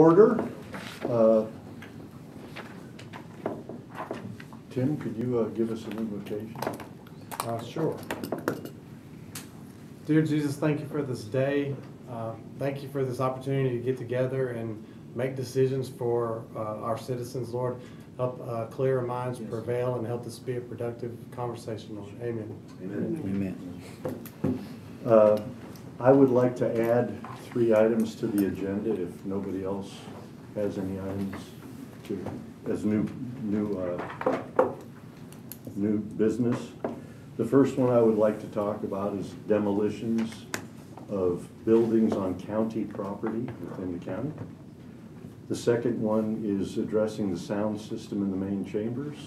order. Uh, Tim, could you uh, give us an invocation? Uh, sure. Dear Jesus, thank you for this day. Uh, Thank you for this opportunity to get together and make decisions for uh, our citizens, Lord. Help uh, clear our minds prevail and help this be a productive conversation, Lord. Amen. Amen. Uh, I would like to add three items to the agenda if nobody else has any items to, as new, new, uh, new business. The first one I would like to talk about is demolitions of buildings on county property within the county. The second one is addressing the sound system in the main chambers.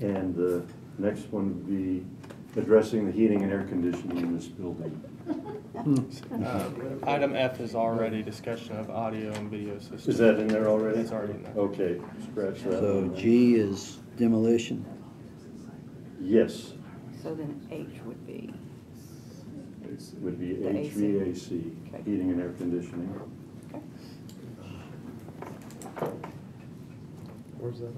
And the next one would be addressing the heating and air conditioning in this building. Uh, Item F is already discussion of audio and video systems. Is that in there already? It's already in there. Okay, scratch that. So one. G is demolition. Yes, So then H would be, would be The AC. HVAC, Okay. heating and air conditioning. okay. Where's that at?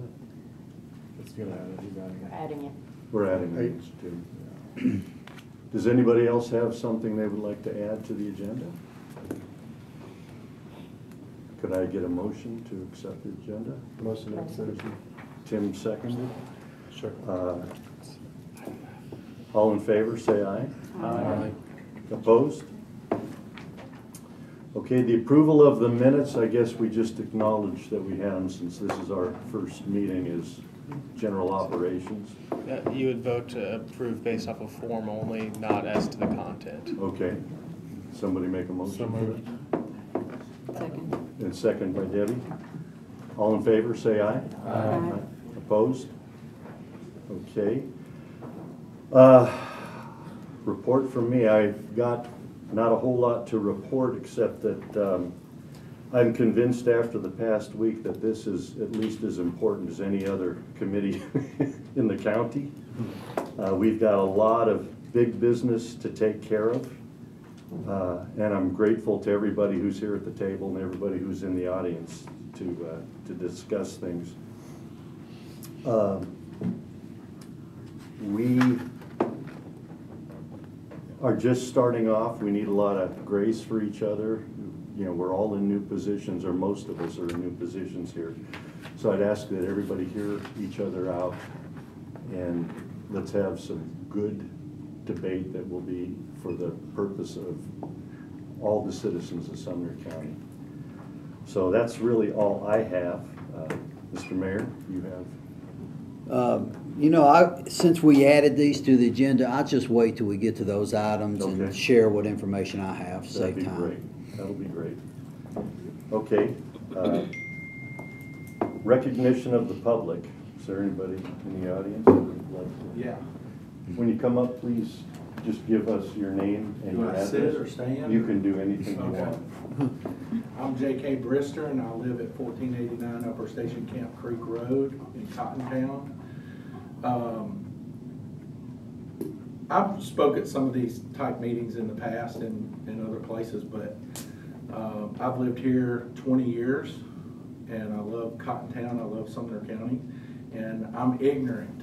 Let's get out of it, you got it. Adding it. We're adding these two. Does anybody else have something they would like to add to the agenda? Could I get a motion to accept the agenda? Motion to accept. Tim seconded. Sure. Uh, All in favor, say aye. Aye. Opposed? Okay, the approval of the minutes, I guess we just acknowledge that we had them since this is our first meeting as general operations. Uh, You would vote to approve based off of form only, not as to the content. Okay, somebody make a motion? So moved. Second. And second by Debbie. All in favor, say aye. Aye. Opposed? Okay. Uh, Report from me, I've got not a whole lot to report, except that um, I'm convinced after the past week that this is at least as important as any other committee in the county. Uh, We've got a lot of big business to take care of. Uh, And I'm grateful to everybody who's here at the table and everybody who's in the audience to, uh, to discuss things. Um, We are just starting off. We need a lot of grace for each other. You know, we're all in new positions, or most of us are in new positions here. So I'd ask that everybody hear each other out and let's have some good debate that will be for the purpose of all the citizens of Sumner County. So that's really all I have. Uh, Mr. Mayor, you have? Um, You know, I, since we added these to the agenda, I'll just wait till we get to those items and share what information I have, That'd save be time. great. That'll be great. Okay. uh, Recognition of the public. Is there anybody in the audience that would like to? Yeah. When you come up, please just give us your name and Do your I address. sit or stand? You can do anything you Okay. want. I'm J.K. Brister, and I live at fourteen eighty-nine Upper Station Camp Creek Road in Cottontown. Um, I've spoke at some of these type meetings in the past and in other places, but um, I've lived here twenty years, and I love Cottontown, I love Sumner County, and I'm ignorant.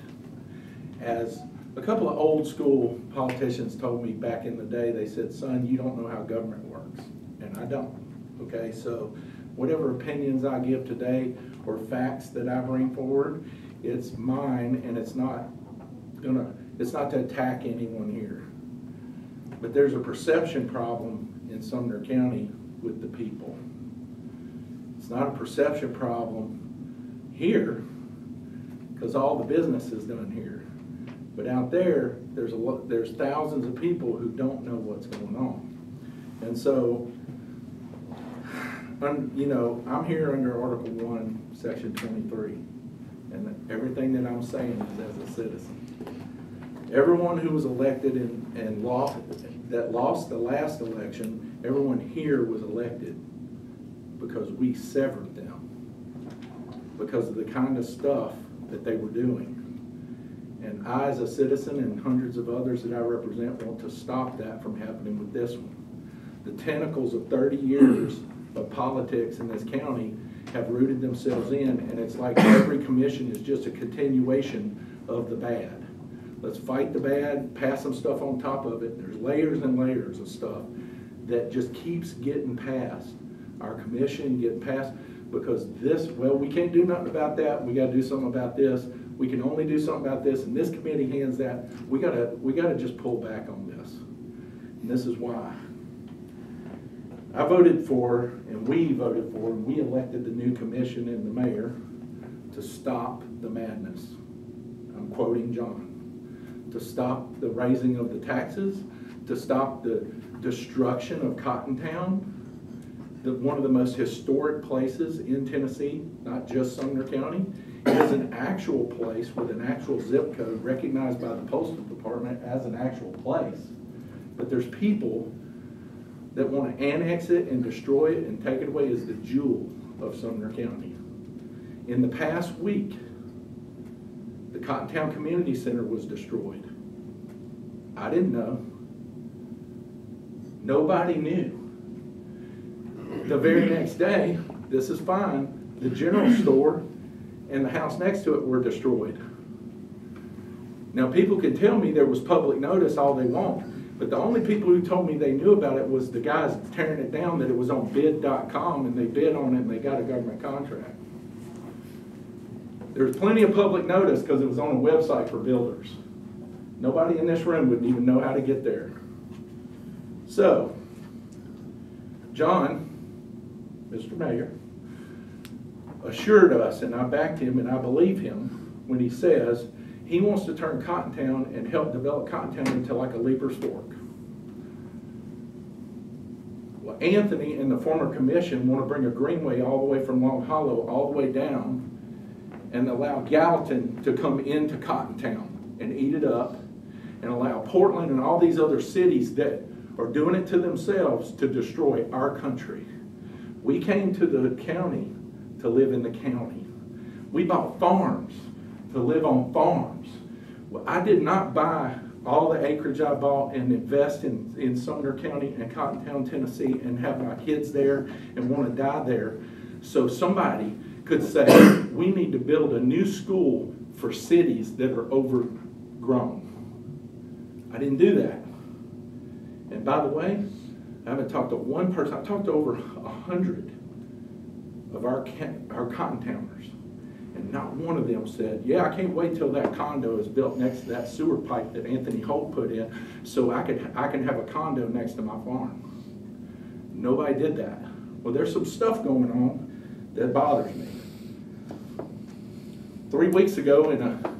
As a couple of old school politicians told me back in the day, they said, son, you don't know how government works, and I don't. Okay, so whatever opinions I give today or facts that I bring forward, it's mine and it's not gonna, it's not to attack anyone here. But there's a perception problem in Sumner County with the people. It's not a perception problem here, because all the business is done here. But out there, there's a lot, there's thousands of people who don't know what's going on. And so, un you know, I'm here under Article One, Section twenty-three. And everything that I'm saying is as a citizen. Everyone who was elected and, and lost, that lost the last election, everyone here was elected because we severed them. Because of the kind of stuff that they were doing. And I, as a citizen, and hundreds of others that I represent, want to stop that from happening with this one. The tentacles of thirty years of politics in this county have rooted themselves in, and it's like every commission is just a continuation of the bad. Let's fight the bad, pass some stuff on top of it. There's layers and layers of stuff that just keeps getting passed. Our commission getting passed, because this, well, we can't do nothing about that, we gotta do something about this. We can only do something about this, and this committee hands that, we gotta, we gotta just pull back on this. And this is why. I voted for, and we voted for, and we elected the new commission and the mayor to stop the madness. I'm quoting John. To stop the raising of the taxes, to stop the destruction of Cottontown, the, one of the most historic places in Tennessee, not just Sumner County. Is an actual place with an actual zip code recognized by the postal department as an actual place. But there's people that want to annex it and destroy it and take it away as the jewel of Sumner County. In the past week, Cottontown Community Center was destroyed. I didn't know. Nobody knew. The very next day, this is fine, the general store and the house next to it were destroyed. Now, people can tell me there was public notice all they want, but the only people who told me they knew about it was the guys tearing it down, that it was on bid.com, and they bid on it and they got a government contract. There's plenty of public notice because it was on a website for builders. Nobody in this room wouldn't even know how to get there. So, John, Mr. Mayor, assured us, and I backed him and I believe him, when he says he wants to turn Cottontown and help develop Cottontown into like a Leiper's Fork. Well, Anthony and the former commission want to bring a greenway all the way from Long Hollow, all the way down, and allow Gallatin to come into Cottontown and eat it up, and allow Portland and all these other cities that are doing it to themselves to destroy our country. We came to the county to live in the county. We bought farms to live on farms. I did not buy all the acreage I bought and invest in, in Sumner County and Cottontown, Tennessee, and have my kids there and want to die there. So somebody could say, we need to build a new school for cities that are overgrown. I didn't do that. And by the way, I haven't talked to one person, I've talked to over a hundred of our, our Cottontowners. And not one of them said, yeah, I can't wait till that condo is built next to that sewer pipe that Anthony Holt put in, so I could, I can have a condo next to my farm. Nobody did that. Well, there's some stuff going on that bothers me. Three weeks ago in a,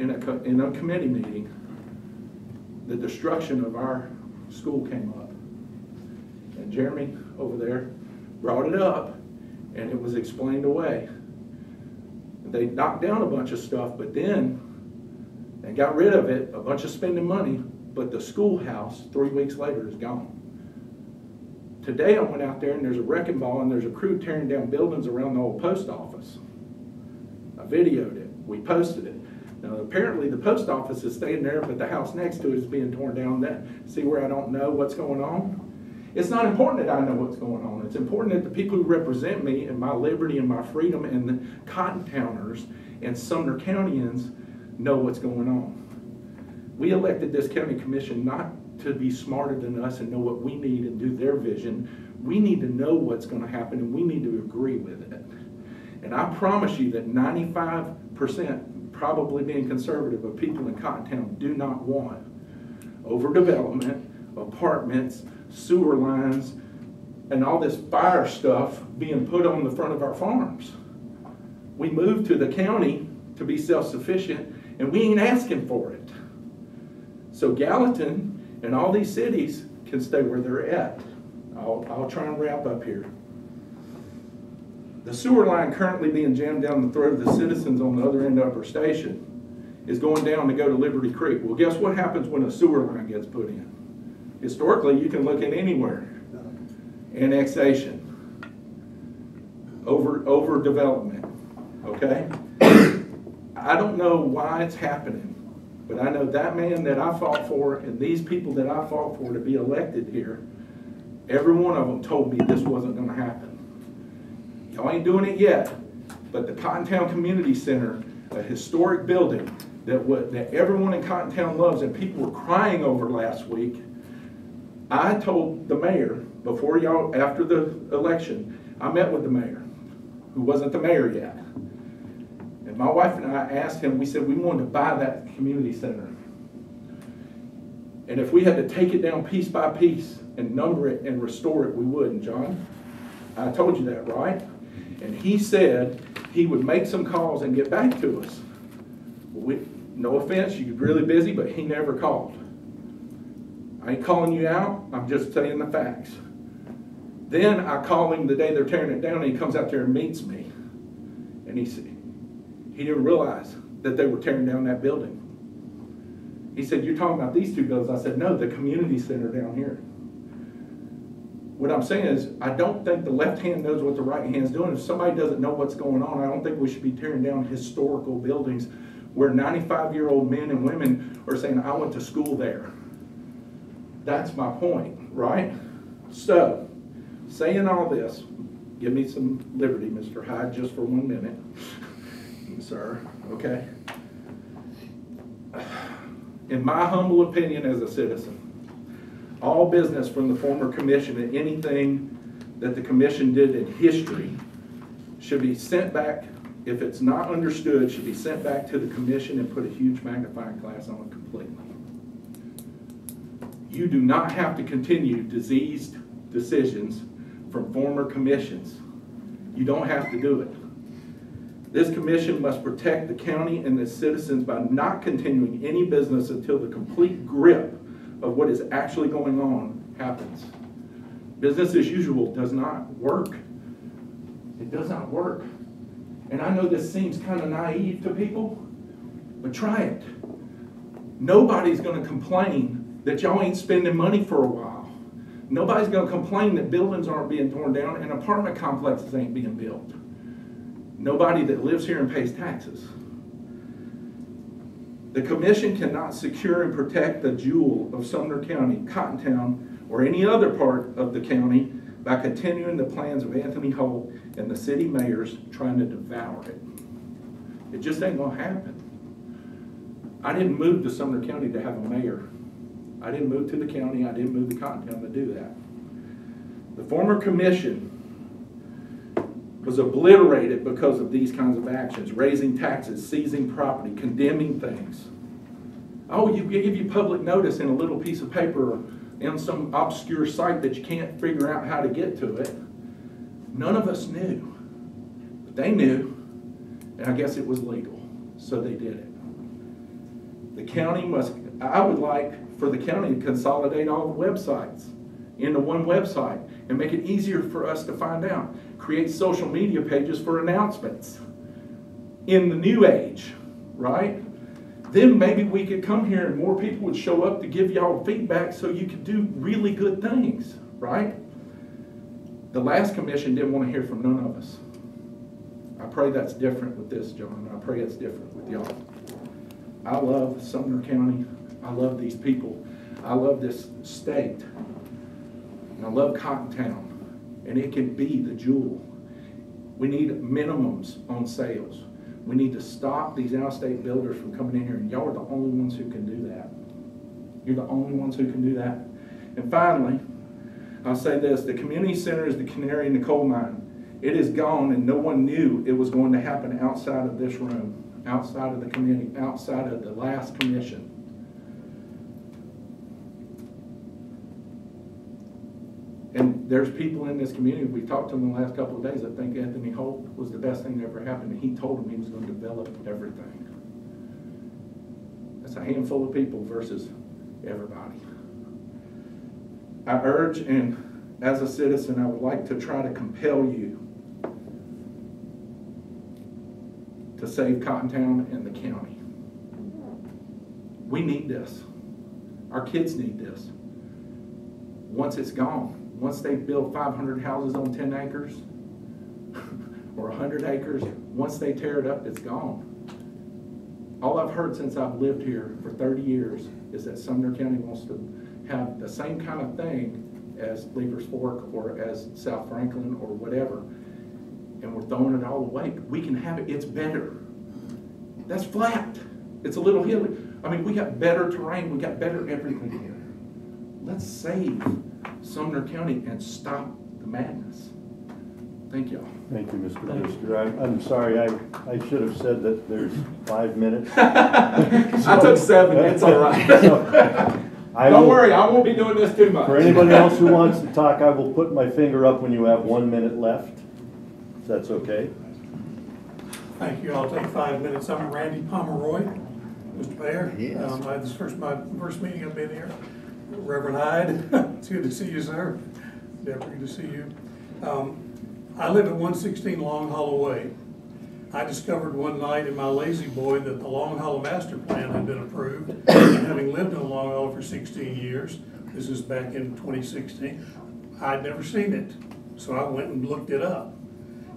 in a, in a committee meeting, the destruction of our school came up. And Jeremy over there brought it up, and it was explained away. They knocked down a bunch of stuff, but then they got rid of it, a bunch of spending money, but the schoolhouse, three weeks later, is gone. Today I went out there and there's a wrecking ball and there's a crew tearing down buildings around the old post office. I videoed it, we posted it. Now, apparently the post office is staying there, but the house next to it is being torn down. That, see where I don't know what's going on? It's not important that I know what's going on. It's important that the people who represent me and my liberty and my freedom and the cotton Cottontowners and Sumner Countyans know what's going on. We elected this county commission not to be smarter than us and know what we need and do their vision. We need to know what's gonna happen and we need to agree with it. And I promise you that ninety-five percent, probably being conservative, of people in Cottontown do not want overdevelopment, apartments, sewer lines, and all this fire stuff being put on the front of our farms. We moved to the county to be self-sufficient, and we ain't asking for it. So Gallatin and all these cities can stay where they're at. I'll, I'll try and wrap up here. The sewer line currently being jammed down the throat of the citizens on the other end of Upper Station is going down to go to Liberty Creek. Well, guess what happens when a sewer line gets put in? Historically, you can look at anywhere. Annexation. Over, overdevelopment, okay? I don't know why it's happening, but I know that man that I fought for and these people that I fought for to be elected here Every one of them told me this wasn't gonna happen. Y'all ain't doing it yet, but the Cottontown Community Center, a historic building that what, that everyone in Cottontown loves and people were crying over last week. I told the mayor, before y'all, after the election, I met with the mayor, who wasn't the mayor yet. My wife and I asked him, we said, we wanted to buy that community center. And if we had to take it down piece by piece and number it and restore it, we would. And John, I told you that, right? And he said he would make some calls and get back to us. We, no offense, you're really busy, but he never called. I ain't calling you out, I'm just saying the facts. Then I call him the day they're tearing it down, and he comes out there and meets me. And he he didn't realize that they were tearing down that building. He said, you're talking about these two buildings? I said, no, the community center down here. What I'm saying is, I don't think the left hand knows what the right hand's doing. If somebody doesn't know what's going on, I don't think we should be tearing down historical buildings where 95-year-old men and women are saying, I went to school there. That's my point, right? So, saying all this, give me some liberty, Mr. Hyde, just for one minute, sir, okay? In my humble opinion as a citizen, all business from the former commission and anything that the commission did in history should be sent back, if it's not understood, should be sent back to the commission and put a huge magnifying glass on it completely. You do not have to continue diseased decisions from former commissions. You don't have to do it. This commission must protect the county and the citizens by not continuing any business until the complete grip of what is actually going on happens. Business as usual does not work. It does not work. And I know this seems kind of naive to people, but try it. Nobody's gonna complain that y'all ain't spending money for a while. Nobody's gonna complain that buildings aren't being torn down and apartment complexes ain't being built. Nobody that lives here and pays taxes. The commission cannot secure and protect the jewel of Sumner County, Cottontown, or any other part of the county by continuing the plans of Anthony Holt and the city mayors trying to devour it. It just ain't gonna happen. I didn't move to Sumner County to have a mayor. I didn't move to the county, I didn't move to Cottontown to do that. The former commission was obliterated because of these kinds of actions, raising taxes, seizing property, condemning things. Oh, you give you public notice in a little piece of paper in some obscure site that you can't figure out how to get to it. None of us knew. But they knew, and I guess it was legal, so they did it. The county must, I would like for the county to consolidate all the websites into one website and make it easier for us to find out. Create social media pages for announcements in the new age, right? Then maybe we could come here and more people would show up to give y'all feedback so you could do really good things, right? The last commission didn't want to hear from none of us. I pray that's different with this, John. I pray it's different with y'all. I love Sumner County. I love these people. I love this state. And I love Cottontown. And it can be the jewel. We need minimums on sales. We need to stop these out-of-state builders from coming in here, and y'all are the only ones who can do that. You're the only ones who can do that. And finally, I'll say this, the community center is the canary in the coal mine. It is gone, and no one knew it was going to happen outside of this room, outside of the community, outside of the last commission. And there's people in this community, we've talked to them the last couple of days, I think Anthony Holt was the best thing that ever happened, and he told them he was gonna develop everything. That's a handful of people versus everybody. I urge, and as a citizen, I would like to try to compel you to save Cottontown and the county. We need this. Our kids need this. Once it's gone, once they build five hundred houses on ten acres, or hundred acres, once they tear it up, it's gone. All I've heard since I've lived here for thirty years is that Sumner County wants to have the same kind of thing as Leiper's Fork or as South Franklin or whatever, and we're throwing it all away. We can have it, it's better. That's flat. It's a little hilly. I mean, we got better terrain, we got better everything here. Let's save Sumner County and stop the madness. Thank y'all. Thank you, Mr. Brister. I'm, I'm sorry, I, I should have said that there's five minutes. I took seven, it's all right. I Don't will- worry, I won't be doing this too much. For anybody else who wants to talk, I will put my finger up when you have one minute left. If that's okay. Thank you. I'll take five minutes. I'm Randy Pomeroy, Mr. Mayor. Yes. Um, I, this is first, my first meeting I've been here. Reverend Hyde, it's good to see you, sir. Definitely good to see you. Um, I live at one sixteen Long Hollow Way. I discovered one night in my lazy boy that the Long Hollow Master Plan had been approved. Having lived in Long Hollow for sixteen years, this is back in twenty sixteen, I'd never seen it. So I went and looked it up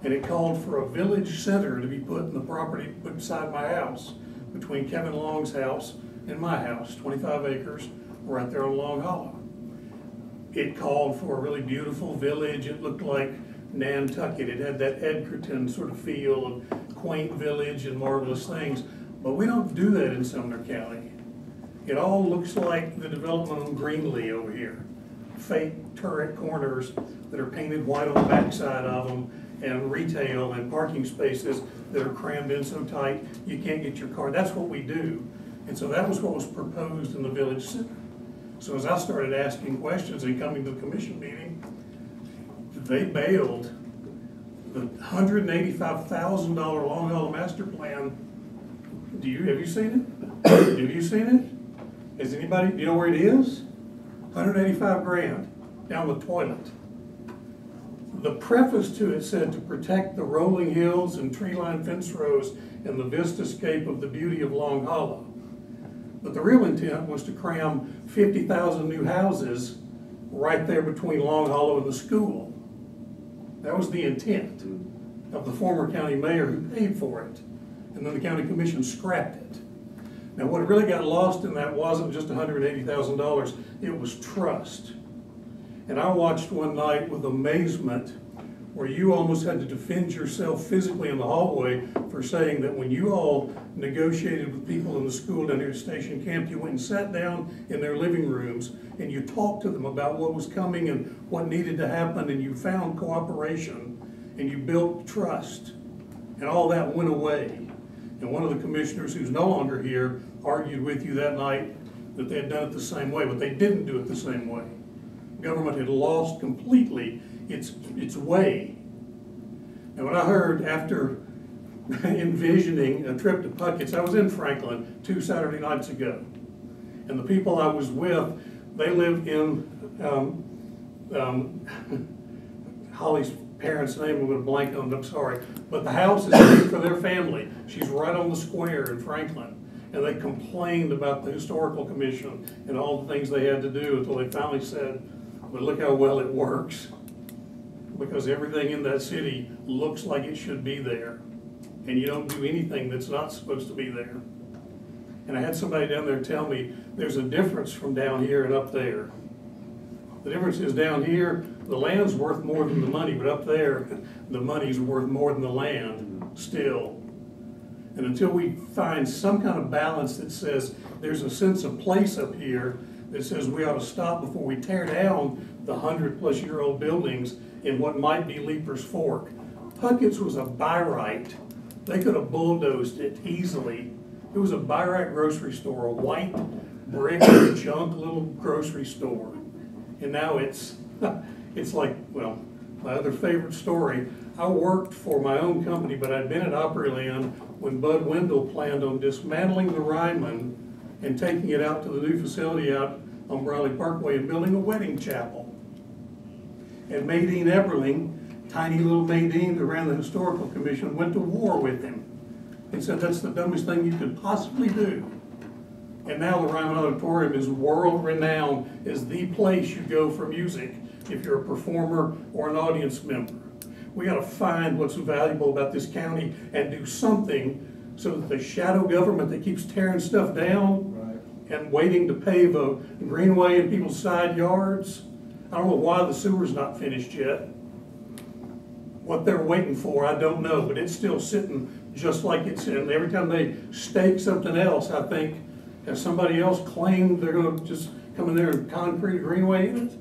and it called for a village center to be put in the property put beside my house, between Kevin Long's house and my house, twenty-five acres, right there on Long Hollow. It called for a really beautiful village, it looked like Nantucket, it had that Edgerton sort of feel of quaint village and marvelous things, but we don't do that in Sumner County. It all looks like the development on Greenlee over here. Fake turret corners that are painted white on the backside of them, and retail and parking spaces that are crammed in so tight, you can't get your car. That's what we do. And so that was what was proposed in the village center. So as I started asking questions and coming to the commission meeting, they bailed the hundred and eighty-five thousand dollar Long Island master plan. Do you, have you seen it? Have you seen it? Has anybody, do you know where it is? Hundred and eighty-five grand, down the toilet. The preface to it said to protect the rolling hills and tree-lined fence rows and the vistascape of the beauty of Long Hollow. But the real intent was to cram fifty thousand new houses right there between Long Hollow and the school. That was the intent of the former county mayor who paid for it. And then the county commission scrapped it. Now, what really got lost in that wasn't just hundred and eighty thousand dollars, it was trust. And I watched one night with amazement where you almost had to defend yourself physically in the hallway for saying that when you all negotiated with people in the school down here at Station Camp, you went and sat down in their living rooms and you talked to them about what was coming and what needed to happen and you found cooperation and you built trust. And all that went away. And one of the commissioners who's no longer here argued with you that night that they had done it the same way, but they didn't do it the same way government had lost completely its, its way. And when I heard after envisioning a trip to Puckett's, I was in Franklin two Saturday nights ago. And the people I was with, they live in, um, um, Holly's parents' name, I'm gonna blank on, it, I'm sorry. But the house is for their family. She's right on the square in Franklin. And they complained about the historical commission and all the things they had to do until they finally said, but look how well it works. Because everything in that city looks like it should be there. And you don't do anything that's not supposed to be there. And I had somebody down there tell me, there's a difference from down here and up there. The difference is down here, the land's worth more than the money, but up there, the money's worth more than the land still. And until we find some kind of balance that says there's a sense of place up here that says we ought to stop before we tear down the hundred plus year old buildings in what might be Leiper's Fork. Puckett's was a by right. They could have bulldozed it easily. It was a by right grocery store, a white brick junk little grocery store. And now it's, it's like, well, my other favorite story, I worked for my own company, but I'd been at Opryland when Bud Wendell planned on dismantling the Ryman and taking it out to the new facility out on Briley Parkway and building a wedding chapel. And Maydeen Eberling, tiny little Maydeen that ran the historical commission, went to war with him and said that's the dumbest thing you could possibly do. And now the Ryman Auditorium is world renowned as the place you go for music if you're a performer or an audience member. We gotta find what's valuable about this county and do something so that the shadow government that keeps tearing stuff down and waiting to pave a greenway in people's side yards, I don't know why the sewer's not finished yet. What they're waiting for, I don't know, but it's still sitting just like it's in. Every time they stake something else, I think, has somebody else claimed they're gonna just come in there and concrete a greenway in it?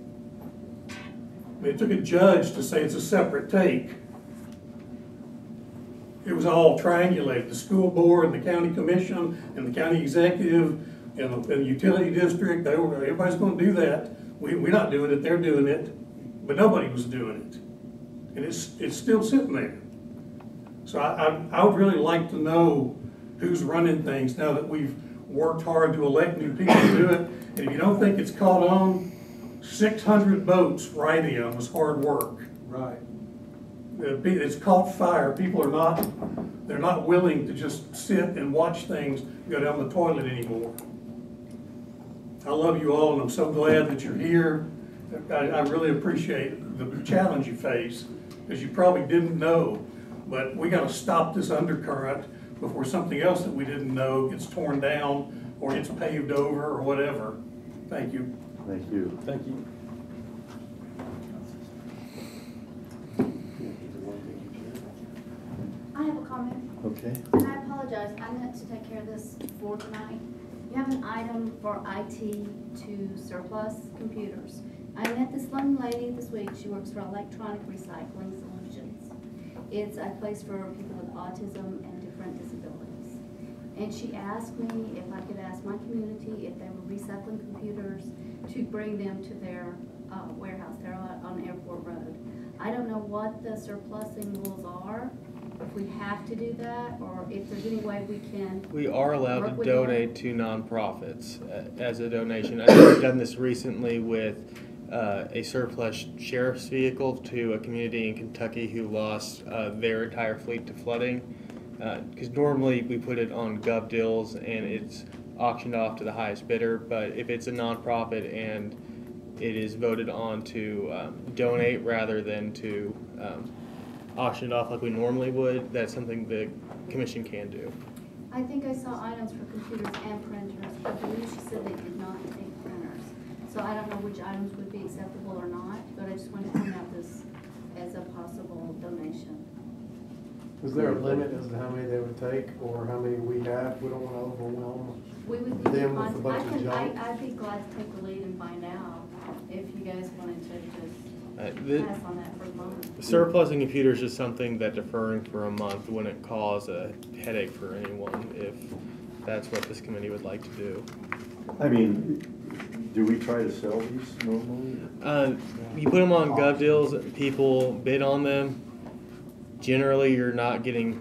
I mean, It took a judge to say it's a separate take. It was all triangulated, the school board, and the county commission, and the county executive, and the, and the utility district, they were, everybody's gonna do that. We, we're not doing it, they're doing it, but nobody was doing it. And it's, it's still sitting there. So I, I, I would really like to know who's running things now that we've worked hard to elect new people to do it. And if you don't think it's caught on, six hundred boats write-in was hard work. Right. It's caught fire. People are not, they're not willing to just sit and watch things go down the toilet anymore. I love you all and I'm so glad that you're here. I, I really appreciate the challenge you face, because you probably didn't know. But we gotta stop this undercurrent before something else that we didn't know gets torn down or gets paved over or whatever. Thank you. Thank you. Thank you. I have a comment, Okay. and I apologize, I meant to take care of this for tonight. You have an item for IT to surplus computers. I met this young lady this week, she works for Electronic Recycling Solutions. It's a place for people with autism and different disabilities. And she asked me if I could ask my community if they were recycling computers to bring them to their uh, warehouse there on on Airport Road. I don't know what the surplusing rules are, if we have to do that, or if there's any way we can. We are allowed Work to with them. donate to nonprofits uh, as a donation. I think we've done this recently with uh, a surplus sheriff's vehicle to a community in Kentucky who lost uh, their entire fleet to flooding. Because normally we put it on GovDeals and it's auctioned off to the highest bidder, but if it's a nonprofit and it is voted on to um, donate rather than to um, auction it off like we normally would, that's something the commission can do. I think I saw items for computers and printers, but I believe she said they did not take printers. So I don't know which items would be acceptable or not, but I just wanted to point out this as a possible donation. Is there a limit as to how many they would take, or how many we have? We don't wanna overwhelm. We would need to Them with a find, bunch I of can, I, junk. I'd be glad to take the lead and find out if you guys wanted to Uh, just the- pass on that for the moment. Surplusing computers is something that deferring for a month wouldn't cause a headache for anyone if that's what this committee would like to do. I mean, do we try to sell these normally? Uh, you put them on GovDeals, people bid on them. Generally, you're not getting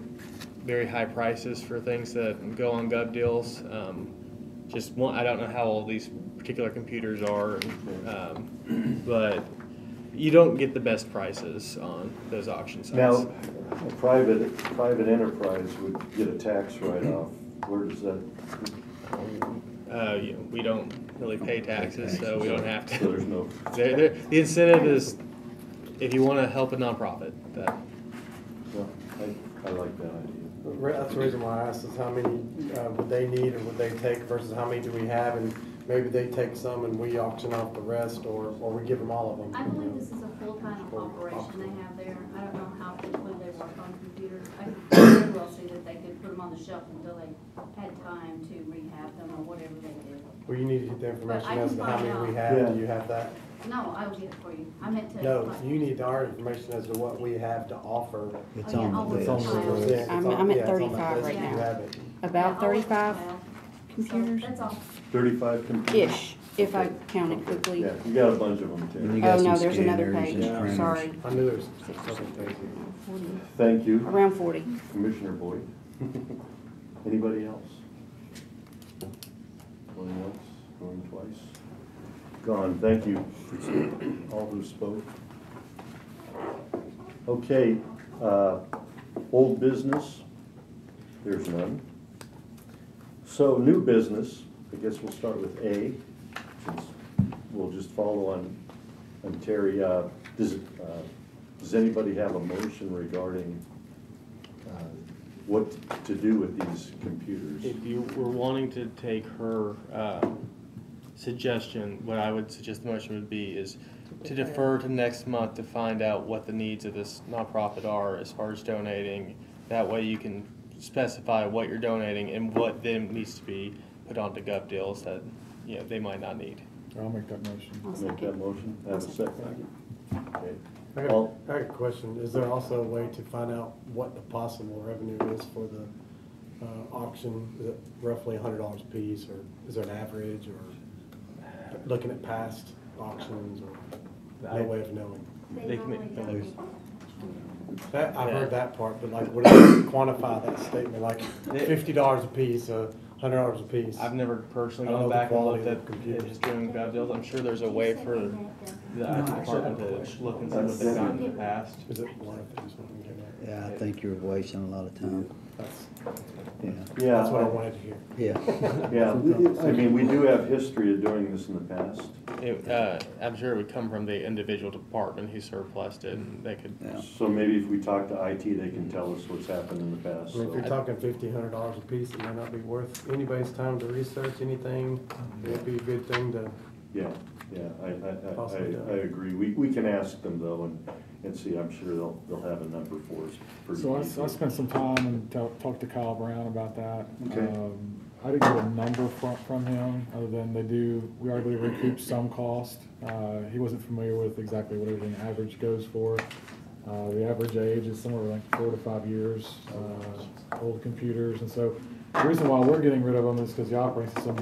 very high prices for things that go on GovDeals. Um, just one, I don't know how old these particular computers are, um, but you don't get the best prices on those auction sites. Now, a private, private enterprise would get a tax write-off. Where does that, Uh, you know, we don't really pay taxes, so we don't have so to. there's no, There, there, the incentive is, if you wanna help a nonprofit, that, no, I, I like that idea. Re- That's the reason why I asked is how many, uh, would they need or would they take versus how many do we have? And maybe they take some and we auction off the rest, or, or we give them all of them. I believe know? this is a full-time operation they have there. I don't know how quickly they work on computers. I could very well see that they could put them on the shelf until they had time to rehab them or whatever they did. Well, you need to get the information I as can to how find many we out. have. Yeah. Do you have that? No, I will get it for you. I meant to. No, you need our information as to what we have to offer. It's Oh, yeah, on the look list. It's on the files. list. It's I'm- on- I'm at yeah, it's on that 35 list. right You now. have it. Yeah, About I'll look at thirty-five the file. computers? So, That's all. Thirty-five computers? Ish, if I count it quickly. Yeah, you got a bunch of them And you too. got Oh, no, some there's another scanners page, and printers. sorry. I knew there was several pages. Forty. Thank you, Around forty. Commissioner Boyd. Anybody else? Going once, going twice? Gone, thank you, all who spoke. Okay, uh, old business, there's none. So, new business, I guess we'll start with A, since we'll just follow on, on Terry. Uh, Does, uh, does anybody have a motion regarding uh, what to do with these computers? if you were wanting to take her, uh, suggestion, what I would suggest the motion would be is to defer to next month to find out what the needs of this nonprofit are as far as donating. That way you can specify what you're donating and what then needs to be put onto GovDeals that, you know, they might not need. I'll make that motion. I'll Make second. that motion, have a second. Okay. I got, All- I got a question. Is there also a way to find out what the possible revenue is for the uh, auction? Is it roughly a hundred dollars a piece, or is there an average, or looking at past auctions, or no way of knowing? They They can normally make don't. those. That, I've heard that part, but like, would it quantify that statement, like fifty dollars a piece, a hundred dollars a piece? I've never personally I don't gone know the back and quality looked of at the computer. just doing GovDeals. I'm sure there's a way for the IT department to look and see what they've done in the past. Is it worth it, is what I'm getting at? Yeah, I think you're wasting a lot of time. That's, Yeah, Yeah, that's what I I- wanted to hear. yeah. Yeah, I mean, we do have history of doing this in the past. It, uh, I'm sure it would come from the individual department who surplused it and they could, Yeah. So maybe if we talk to IT, they can tell us what's happened in the past. I mean, if you're talking fifteen hundred dollars a piece, it may not be worth anybody's time to research anything. It'd be a good thing to, Yeah, yeah, I, I, Possibly I, done. I agree. We, we can ask them though and, and see, I'm sure they'll, they'll have a number for us. pretty So I, easy. I spent some time and talked talked to Kyle Brown about that. Okay. Um, I didn't get a number from, from him, other than they do, we are able to recoup some cost. Uh, he wasn't familiar with exactly what everything average goes for. Uh, the average age is somewhere like four to five years, uh, old computers, and so the reason why we're getting rid of them is because the operating system,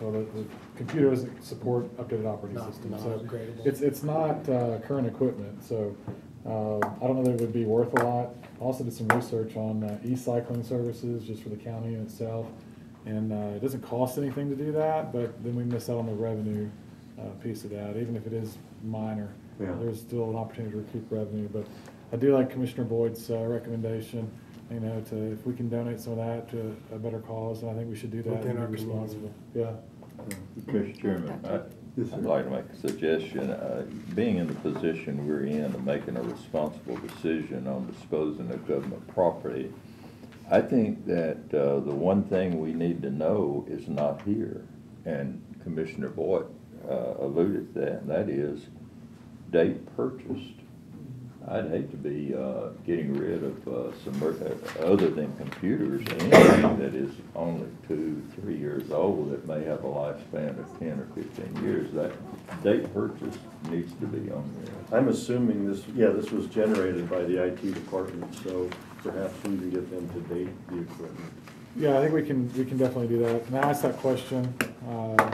well, the, the computer doesn't support updated operating Not- system, not so upgradable. it's, it's not, uh, current equipment, so, uh, I don't know that it would be worth a lot. I Also did some research on, uh, e-cycling services, just for the county in itself, and, uh, it doesn't cost anything to do that, but then we miss out on the revenue, uh, piece of that, even if it is minor. Yeah. There's still an opportunity to recoup revenue, but I do like Commissioner Boyd's, uh, recommendation, you know, to, if we can donate some of that to a better cause, and I think we should do that Within and be community. responsible. Yeah. Mr. Chairman, I- Yes, I'd like to make a suggestion. Uh, Being in the position we're in of making a responsible decision on disposing of government property, I think that uh, the one thing we need to know is not here. And Commissioner Boyd uh, alluded to that, and that is date purchased. I'd hate to be uh, getting rid of uh, some, uh, other than computers, anything that is only two, three years old that may have a lifespan of ten or fifteen years. That date purchase needs to be on there. I'm assuming this, yeah, this was generated by the IT department, so perhaps we can get them to date the equipment. Yeah, I think we can, we can definitely do that. And I asked that question, uh,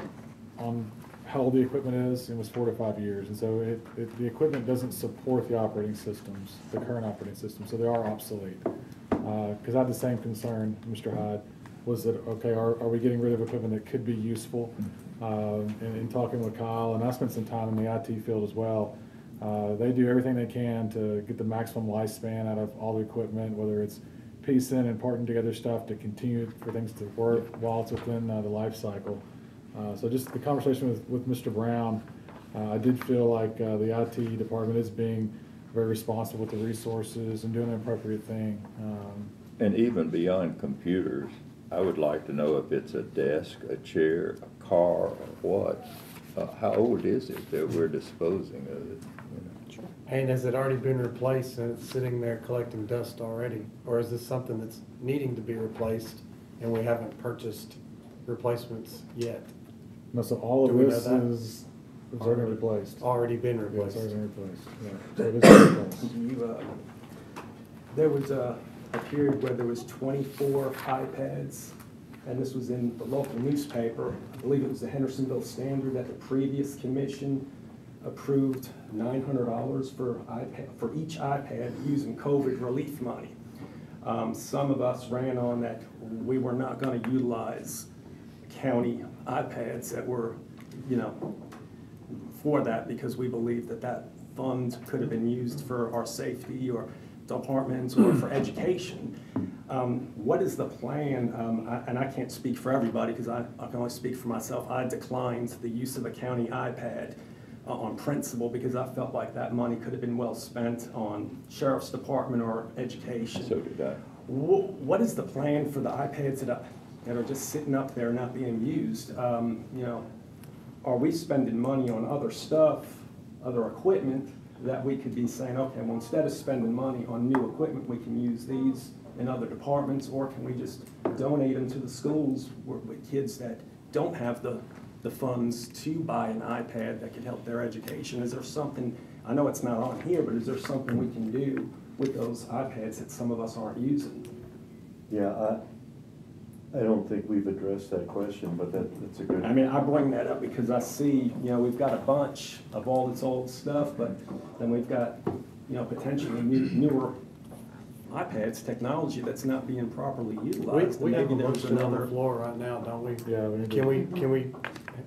on how old the equipment is, it was four to five years. And so it, it, the equipment doesn't support the operating systems, the current operating systems, so they are obsolete. Uh, cause I had the same concern, Mr. Hyde, was that, okay, are, are we getting rid of equipment that could be useful? Um, and in talking with Kyle, and I spent some time in the IT field as well, uh, they do everything they can to get the maximum lifespan out of all the equipment, whether it's piecing and parting together stuff to continue for things to work while it's within uh, the life cycle. Uh, so just the conversation with, with Mr. Brown, uh, I did feel like uh, the IT department is being very responsible with the resources and doing the appropriate thing. Um, And even beyond computers, I would like to know if it's a desk, a chair, a car, or what. Uh, How old is it that we're disposing of it? you know? and has it already been replaced and it's sitting there collecting dust already? Or is this something that's needing to be replaced and we haven't purchased replacements yet? No, so all Do of we know this that? is, is already Already- replaced. Already been Yeah, it's replaced? already been replaced, yeah. So it is replaced. You, uh, there was a, a period where there was twenty-four iPads, and this was in the local newspaper. I believe it was the Hendersonville Standard that the previous commission approved nine hundred dollars for iPad, for each iPad using COVID relief money. Um, some of us ran on that we were not gonna utilize county iPads that were, you know, for that because we believe that that fund could have been used for our safety or departments or for education. Um, What is the plan? Um, I- And I can't speak for everybody because I I can only speak for myself. I declined the use of a county iPad uh, on principle because I felt like that money could have been well spent on sheriff's department or education. So did I. Wh- What is the plan for the iPads that, are- that are just sitting up there not being used? Um, You know, are we spending money on other stuff other equipment that we could be saying, okay, well, instead of spending money on new equipment, we can use these in other departments, or can we just donate them to the schools with kids that don't have the, the funds to buy an iPad that could help their education? Is there something, I know it's not on here, but is there something we can do with those iPads that some of us aren't using? Yeah, I, I don't think we've addressed that question, but that, that's a good. I mean, I bring that up because I see, you know, we've got a bunch of all this old stuff, but then we've got, you know, potentially new- newer iPads, technology that's not being properly utilized. we And have a maybe there's on the another. floor right now, don't we? Yeah, we Can we, can we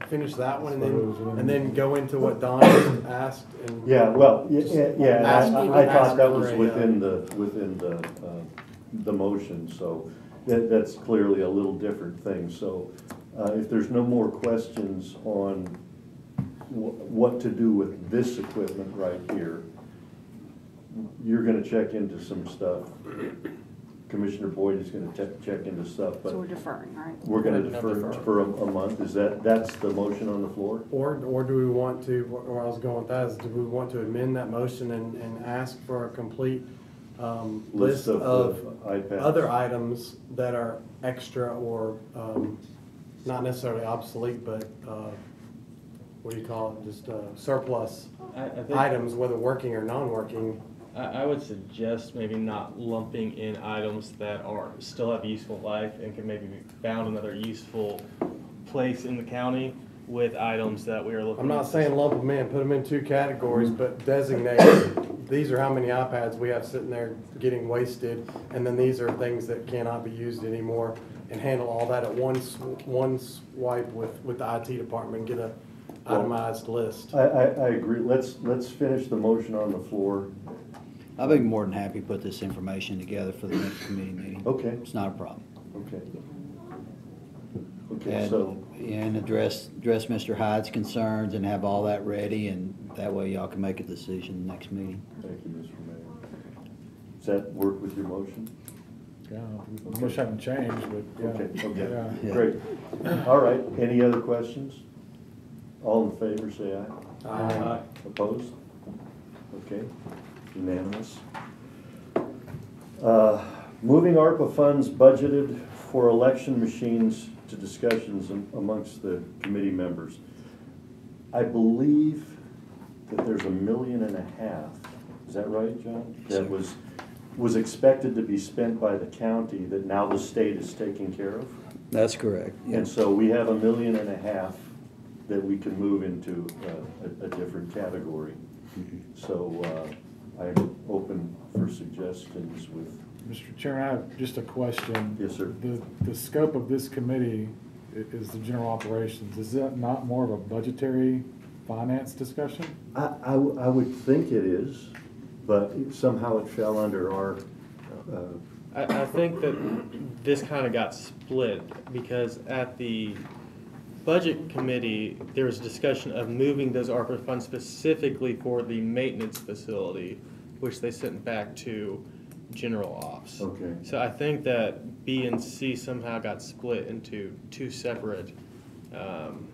finish that one and then, and and then- then go into what Don asked? and- Yeah, well, y- yeah, yeah, and Ask I, I thought that was within the, within the, uh, the motion, so that, that's clearly a little different thing, so, uh, if there's no more questions on wh- what to do with this equipment right here, you're gonna check into some stuff. Commissioner Boyd is gonna check, check into stuff, but So we're deferring, right? we're gonna We're gonna defer defer. for a, a month, is that, that's the motion on the floor? Or, or do we want to, where I was going with that is, do we want to amend that motion and, and ask for a complete, um, list List of of the iPads. other items that are extra or, um, not necessarily obsolete, but, uh, what do you call it, just, uh, surplus I, I think, items, whether working or non-working. I, I would suggest maybe not lumping in items that are, still have useful life and can maybe be found another useful place in the county with items that we are looking. I'm not at. saying lump them in, put them in two categories, but designate, these are how many iPads we have sitting there getting wasted, and then these are things that cannot be used anymore, and handle all that at one, sw- one swipe with, with the IT department, and get a itemized list. I, I, I agree, let's, let's finish the motion on the floor. I'll be more than happy to put this information together for the next committee meeting. Okay, It's not a problem. okay. Okay, And, so, and address, address Mr. Hyde's concerns and have all that ready, and that way y'all can make a decision next meeting. thank you, Mr. Mayor. Does that work with your motion? Yeah, we wish hadn't changed, but yeah. Okay, okay, Yeah. Yeah. great. All right, any other questions? All in favor, say aye. Aye. Opposed? Okay, unanimous. Uh, Moving ARPA funds budgeted for election machines to discussions amongst the committee members. I believe that there's a million and a half, is that right, John? That was, was expected to be spent by the county that now the state is taking care of? That's correct. And so we have a million and a half that we can move into uh, a, a different category. So uh, I'm open for suggestions with, Mr. Chairman, I have just a question. Yes, sir. The, the scope of this committee i- is the general operations. Is that not more of a budgetary finance discussion? I, I, w- I would think it is, but somehow it fell under our, uh, I, I think that this kind of got split because at the budget committee, there was discussion of moving those ARPA funds specifically for the maintenance facility, which they sent back to general ops. Okay. So I think that B and C somehow got split into two separate, um,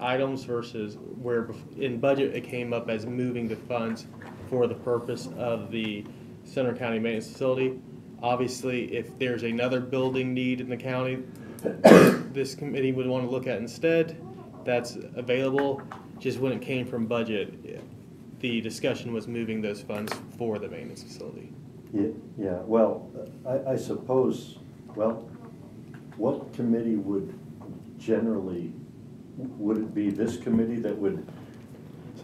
items versus where in budget it came up as moving the funds for the purpose of the Sumner County Maintenance Facility. Obviously, if there's another building need in the county, this committee would want to look at instead, that's available. Just when it came from budget, the discussion was moving those funds for the maintenance facility. Yeah, yeah, well, I, I suppose, well, what committee would generally, would it be this committee that would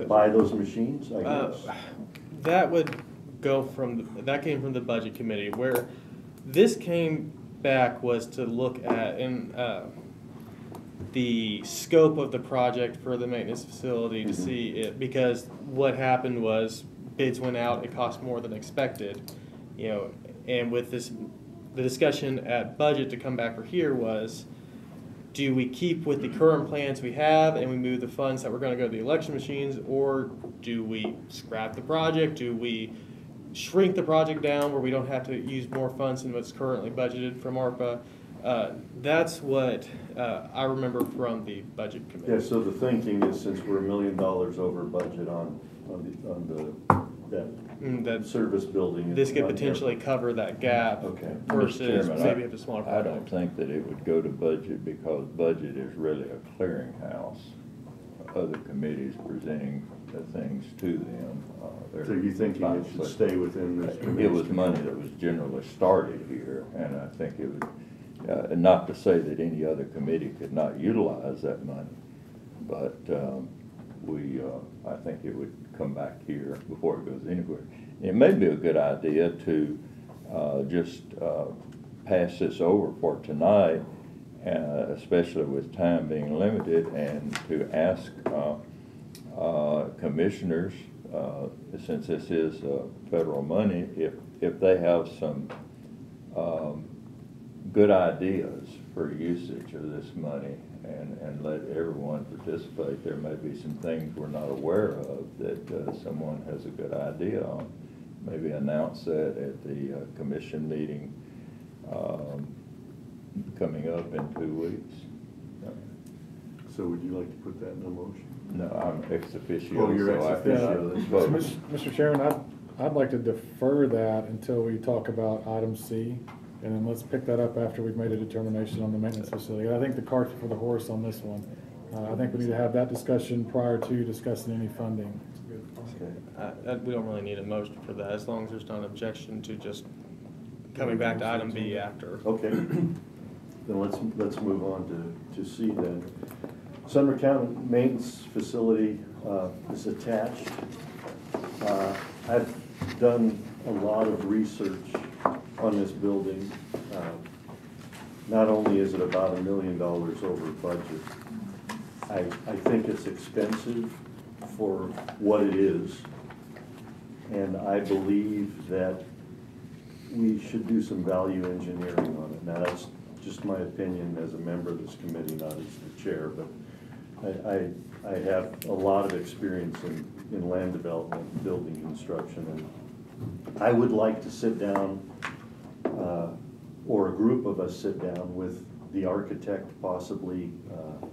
buy those machines, I Uh, guess? That would go from, that came from the budget committee, where this came back was to look at, in, uh, the scope of the project for the maintenance facility to Mhm. see it, because what happened was bids went out, it cost more than expected, you know, and with this, the discussion at budget to come back for here was, do we keep with the current plans we have and we move the funds that we're gonna go to the election machines, or do we scrap the project? Do we shrink the project down where we don't have to use more funds than what's currently budgeted from ARPA? Uh, That's what uh, I remember from the budget committee. Yeah, so the thinking is since we're a million dollars over budget on, on the, on the, Mm, that That service building. this could not potentially cover that gap Okay. Mr. versus Chairman, I- maybe if it's a smaller I don't think that it would go to budget because budget is really a clearinghouse. Other committees presenting the things to them. uh, they're So you thinking it should conflict. stay within this It committee's was money that was generally started here, and I think it would, uh, and not to say that any other committee could not utilize that money, but, um, we, uh, I think it would come back here before it goes anywhere. It may be a good idea to, uh, just, uh, pass this over for tonight, uh, especially with time being limited, and to ask, uh, uh, commissioners, uh, since this is federal money, if, if they have some um, good ideas for usage of this money and, and let everyone participate. There may be some things we're not aware of that uh, someone has a good idea on. Maybe announce that at the uh, commission meeting um, coming up in two weeks. So would you like to put that in a motion? No, I'm ex officio. Oh, you're so ex officio, that's vote. So, Mr. Chairman, I'd, I'd like to defer that until we talk about item C, and then let's pick that up after we've made a determination on the maintenance facility. I think the cart for the horse on this one. Uh, I think we need to have that discussion prior to discussing any funding. Okay. We don't really need a motion for that, as long as there's not an objection to just coming back to item B after. Okay, then let's, let's move on to, to C then. Sumner County Maintenance Facility uh, is attached. Uh, I've done a lot of research on this building. Uh, Not only is it about a million dollars over budget, I, I think it's expensive for what it is. And I believe that we should do some value engineering on it. Now, that's just my opinion as a member of this committee, not as the chair, but I, I, I have a lot of experience in, in land development, building construction, and I would like to sit down, uh, or a group of us sit down with the architect possibly, uh,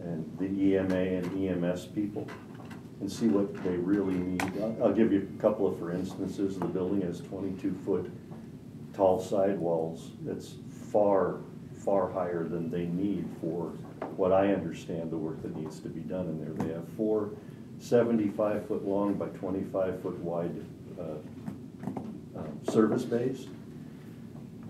and the EMA and EMS people, and see what they really need. I'll- I'll give you a couple of for instances. The building has twenty-two foot tall sidewalls. It's far, far higher than they need for what I understand the work that needs to be done in there. They have four 75 foot long by twenty-five foot wide, uh, um, service bays.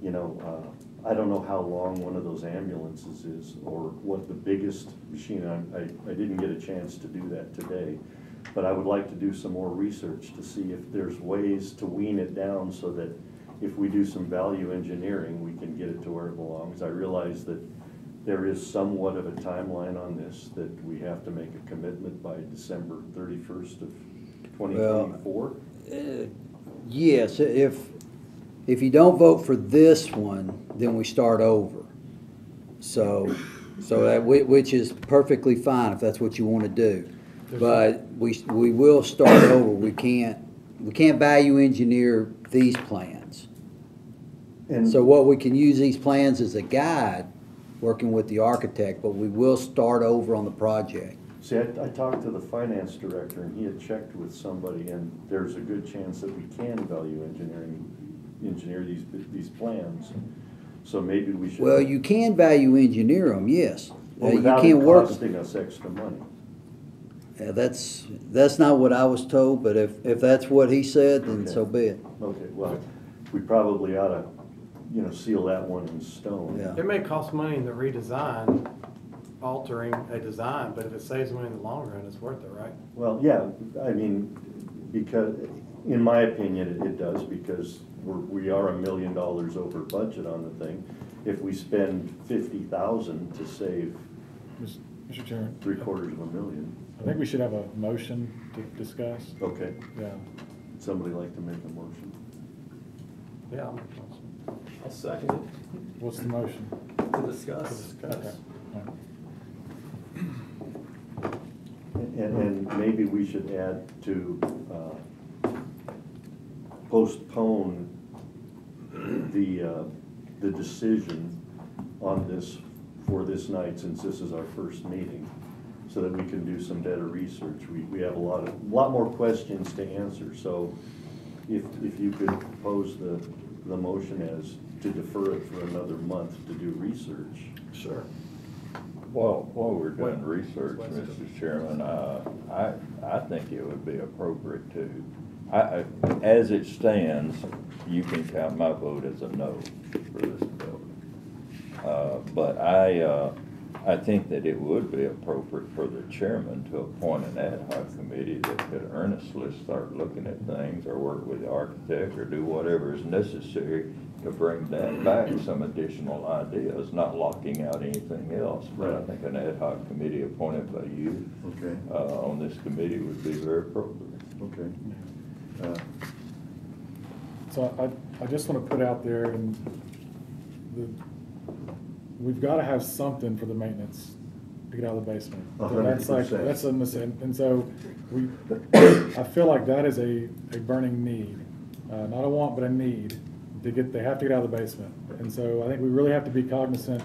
You know, uh, I don't know how long one of those ambulances is or what the biggest machine, I, I, I didn't get a chance to do that today. But I would like to do some more research to see if there's ways to wean it down so that if we do some value engineering, we can get it to where it belongs. I realize that there is somewhat of a timeline on this, that we have to make a commitment by December thirty-first of twenty twenty-four. Yes, if, if you don't vote for this one, then we start over. So, so that, which is perfectly fine if that's what you want to do. But we, we will start over. We can't, we can't value engineer these plans. And So what we can use these plans as a guide, working with the architect, but we will start over on the project. See, I, I talked to the finance director and he had checked with somebody and there's a good chance that we can value engineering, engineer these, these plans. So maybe we should. Well, you can value engineer them, yes. Well, Uh, You without it can't work, costing us extra money. Yeah, that's, that's not what I was told, but if, if that's what he said, then so be it. Okay, well, we probably ought to, you know, seal that one in stone. Yeah. It may cost money in the redesign, altering a design, but if it saves money in the long run, it's worth it, right? Well, yeah, I mean, because, in my opinion, it, it does, because we're, we are a million dollars over budget on the thing. If we spend fifty thousand to save Mr. Chairman, three quarters of a million, I think we should have a motion to discuss. okay, Yeah. somebody like to make a motion? Yeah. I'll make a motion. I'll second it What's the motion? to discuss. Okay. All right. And, and maybe we should add to, uh, postpone the, uh, the decision on this for this night, since this is our first meeting, so that we can do some better research. We, we have a lot of, lot more questions to answer, so if, if you could pose the, the motion as to defer it for another month to do research. Sure. While, while we're doing research, Mr. Chairman, uh, I, I think it would be appropriate to, I, I, as it stands, you can count my vote as a no for this bill. Uh, but I, uh, I think that it would be appropriate for the chairman to appoint an ad hoc committee that could earnestly start looking at things or work with the architect or do whatever is necessary to bring that back some additional ideas, not locking out anything else. But I think an ad hoc committee appointed by you, Okay, uh, on this committee would be very appropriate. okay. Uh, So I, I just want to put out there and the, we've got to have something for the maintenance to get out of the basement. A hundred That's like, percent. that's a mis, and so we, I feel like that is a, a burning need. Uh, not a want, but a need to get, they have to get out of the basement. And so I think we really have to be cognizant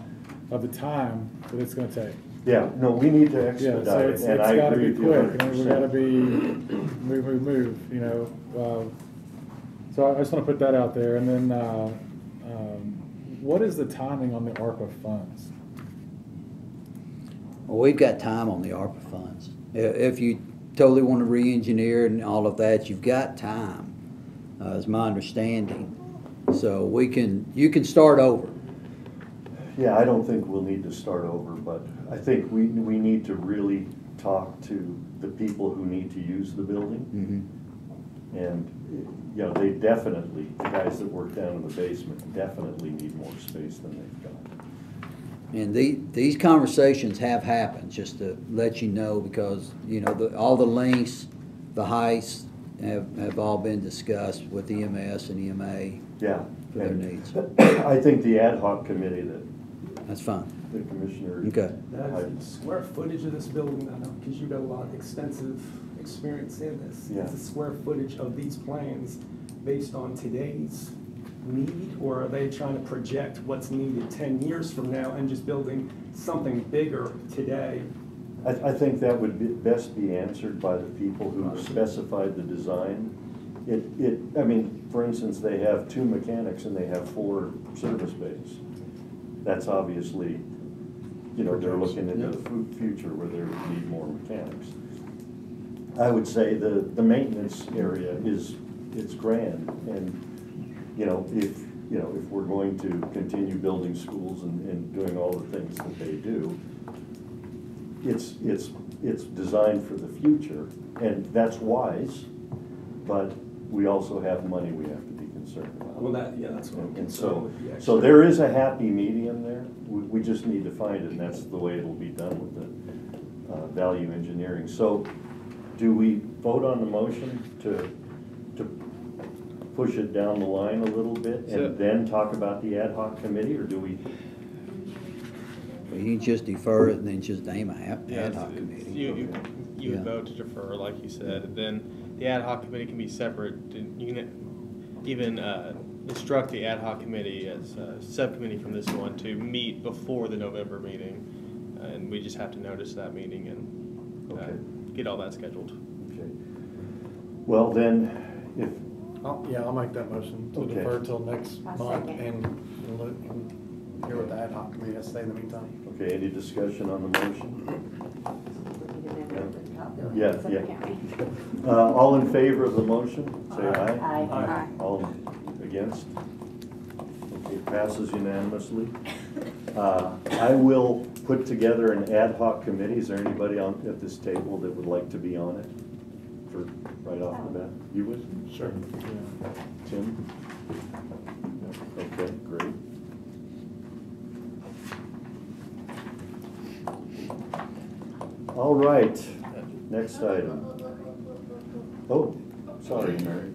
of the time that it's gonna take. Yeah, no, we need to Yeah, so expedite it's, it, and it's I gotta agree be with you quick, hundred and we gotta percent. be, move, move, move, you know, uh, so I just wanna put that out there, and then, uh, um, what is the timing on the ARPA funds? Well, we've got time on the ARPA funds. I- If you totally want to re-engineer and all of that, you've got time, uh, is my understanding. So we can, you can start over. Yeah, I don't think we'll need to start over, but I think we, we need to really talk to the people who need to use the building. Mhm. And, you know, they definitely, the guys that work down in the basement definitely need more space than they've got. And the, these conversations have happened, just to let you know, because, you know, the, all the links, the heights have, have all been discussed with EMS and EMA. Yeah. For their needs. I think the ad hoc committee that That's fine. The commissioner. Okay. The square footage of this building, I know, because you've got a lot of extensive experience in this. Yeah. Is the square footage of these plans based on today's need? Or are they trying to project what's needed ten years from now and just building something bigger today? I, I think that would be, best be answered by the people who specified the design. It, it, I mean, for instance, they have two mechanics and they have four service bays. That's obviously, you know, they're looking into the fu- future where they need more mechanics. I would say the, the maintenance area is, it's grand, and, you know, if, you know, if we're going to continue building schools and, and doing all the things that they do, it's, it's, it's designed for the future, and that's wise, but we also have money we have to be concerned about. Well, that, yeah, that's what I'm And concerned so, with. the so extra- there is a happy medium there, we, we just need to find it, and that's the way it'll be done with the, uh, value engineering. So, do we vote on the motion to, to push it down the line a little bit, So- and then talk about the ad hoc committee, or do we? You can just defer it and then just name a ha- Yeah, ad hoc it's- committee. You, you, you would Yeah. vote to defer, like you said, then the ad hoc committee can be separate. and You can even uh, instruct the ad hoc committee as a subcommittee from this one to meet before the November meeting. And we just have to notice that meeting and uh, Okay. get all that scheduled. Okay. Well, then, if, I'll- Yeah, I'll make that motion to Okay. defer till next I'll month second. and we'll look and hear what the ad hoc committee has to say in the meantime. okay, any discussion on the motion? Yeah, Yeah, yeah. Uh, all in favor of the motion, say aye. Aye. Aye. All against? Okay, passes unanimously. Uh, I will put together an ad hoc committee. Is there anybody on, at this table that would like to be on it? For, right off the bat? You would? Sure. Tim? Okay, great. All right, next item. Oh, sorry, Mary.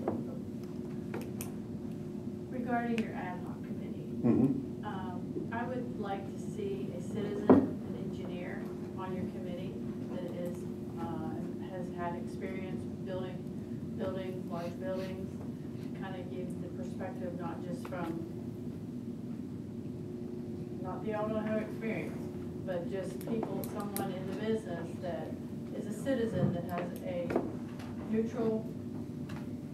Regarding your ad hoc committee, Mhm. um, I would like to see a citizen, an engineer on your committee that is, uh, has had experience building, building large buildings, kind of give the perspective, not just from, not the don't experience, but just people, someone in the business that citizen that has a neutral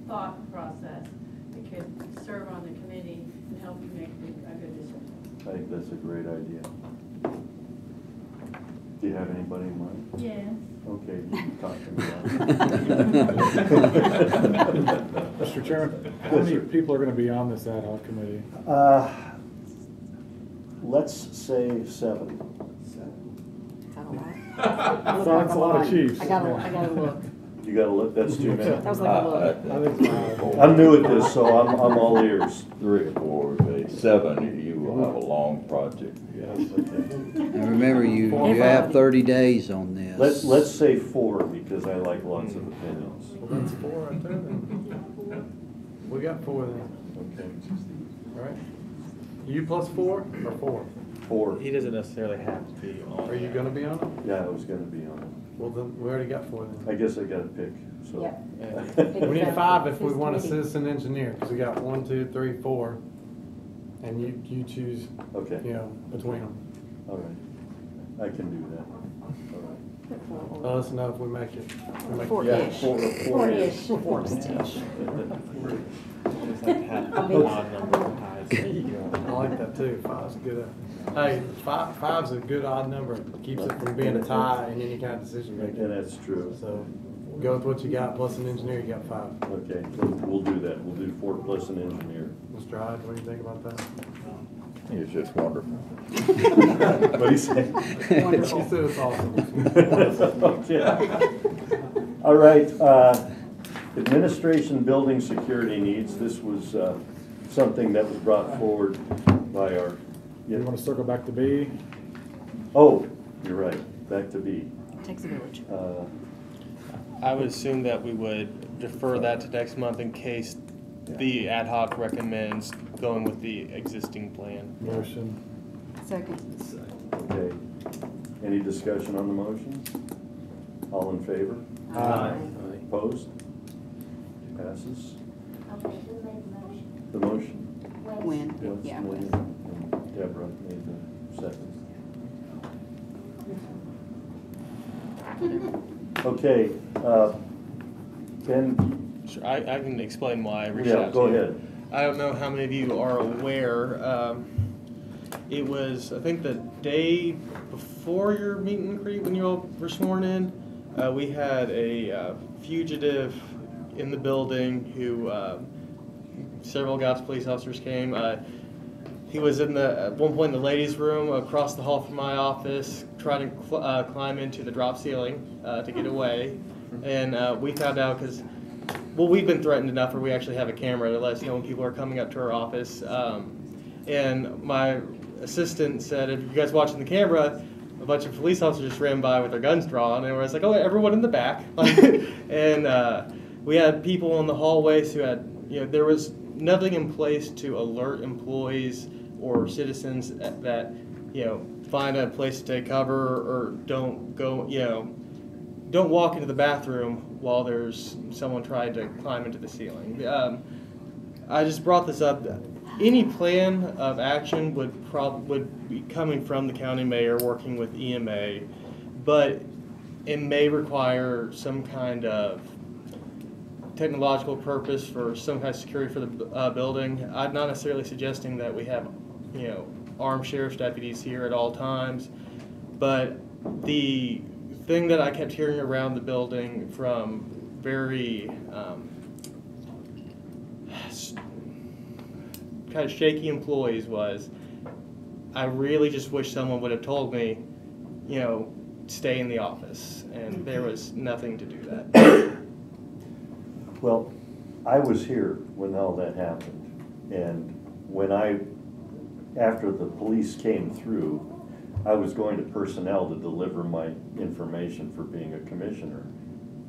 thought process that could serve on the committee and help you make a good decision. I think that's a great idea. Do you have anybody in mind? Yes. Okay, you can talk to me about it. Mr. Chairman, how many people are gonna be on this ad hoc committee? Uh, Let's say seven. Is that all right? That's a lot of chiefs. I gotta, I gotta look. You gotta look, that's too many. That was like a look. Uh, I think five. I'm new at this, so I'm, I'm all ears. Three or four, okay, seven, you will have a long project. Yes, okay. And remember, you, you have thirty days on this. Let's, let's say four, because I like lots of opinions. Well, that's four right there then. We got four then, Okay. all right? You plus four or four? Four. He doesn't necessarily have to be on. Are you gonna be on it? Yeah, I was gonna be on Well, then, we already got four it. then. I guess I gotta pick, so. Yeah. We need five if we want a citizen engineer, because we got one, two, three, four. And you, you choose, Okay, you know, between them. all right. I can do that. All Let us know if we make it. We make it. Four-ish. four- Four-ish, four-ish. four-ish. Just like have an odd number of ties. I like that too, five's a good, uh, hey, five, five's a good odd number, keeps it from being a tie in any kind of decision right. And making. that's true. So, go with what you got, plus an engineer, you got five. Okay, we'll, we'll do that. We'll do four plus an engineer. Mr. Hyde, what do you think about that? It's just wonderful. What'd he say? She Wonderful. said it's awesome. Okay. All right, uh, administration building security needs, this was, uh, something that was brought forward by our, You wanna circle back to B? oh, you're right, back to B. Takes a village. Uh, I would assume that we would defer that to next month in case the ad hoc recommends going with the existing plan. Motion. Second. Okay, any discussion on the motion? All in favor? Aye. Opposed? Passes. Okay, who made the motion? The motion? Wes? Win, yeah, made Wes. Deborah made the second. Okay, uh, Ben, Sure, I, I can explain why I reached yeah, out to go you. ahead. I don't know how many of you are aware, um, it was, I think the day before your meet and greet, when you all were sworn in, uh, we had a uh, fugitive in the building who, uh, several Gotts police officers came. Uh, he was in the, at one point in the ladies' room across the hall from my office, trying to cl- uh, climb into the drop ceiling uh, to get away. And uh, we found out because, well, we've been threatened enough where we actually have a camera that lets us know when people are coming up to our office. Um, and my assistant said, if you guys watching the camera, a bunch of police officers just ran by with their guns drawn, and we was like, oh, everyone in the back. and uh, we had people in the hallways who had, you know, there was nothing in place to alert employees or citizens that, you know, find a place to take cover or don't go, you know, don't walk into the bathroom while there's someone trying to climb into the ceiling. Um, I just brought this up. Any plan of action would prob, would be coming from the county mayor working with EMA, but it may require some kind of technological purpose for some kind of security for the uh, building. I'm not necessarily suggesting that we have, you know, armed sheriff's deputies here at all times, but the thing that I kept hearing around the building from very um, kind of shaky employees was, I really just wish someone would have told me, you know, stay in the office, and there was nothing to do that. Well, I was here when all that happened, and when I, after the police came through, I was going to personnel to deliver my information for being a commissioner.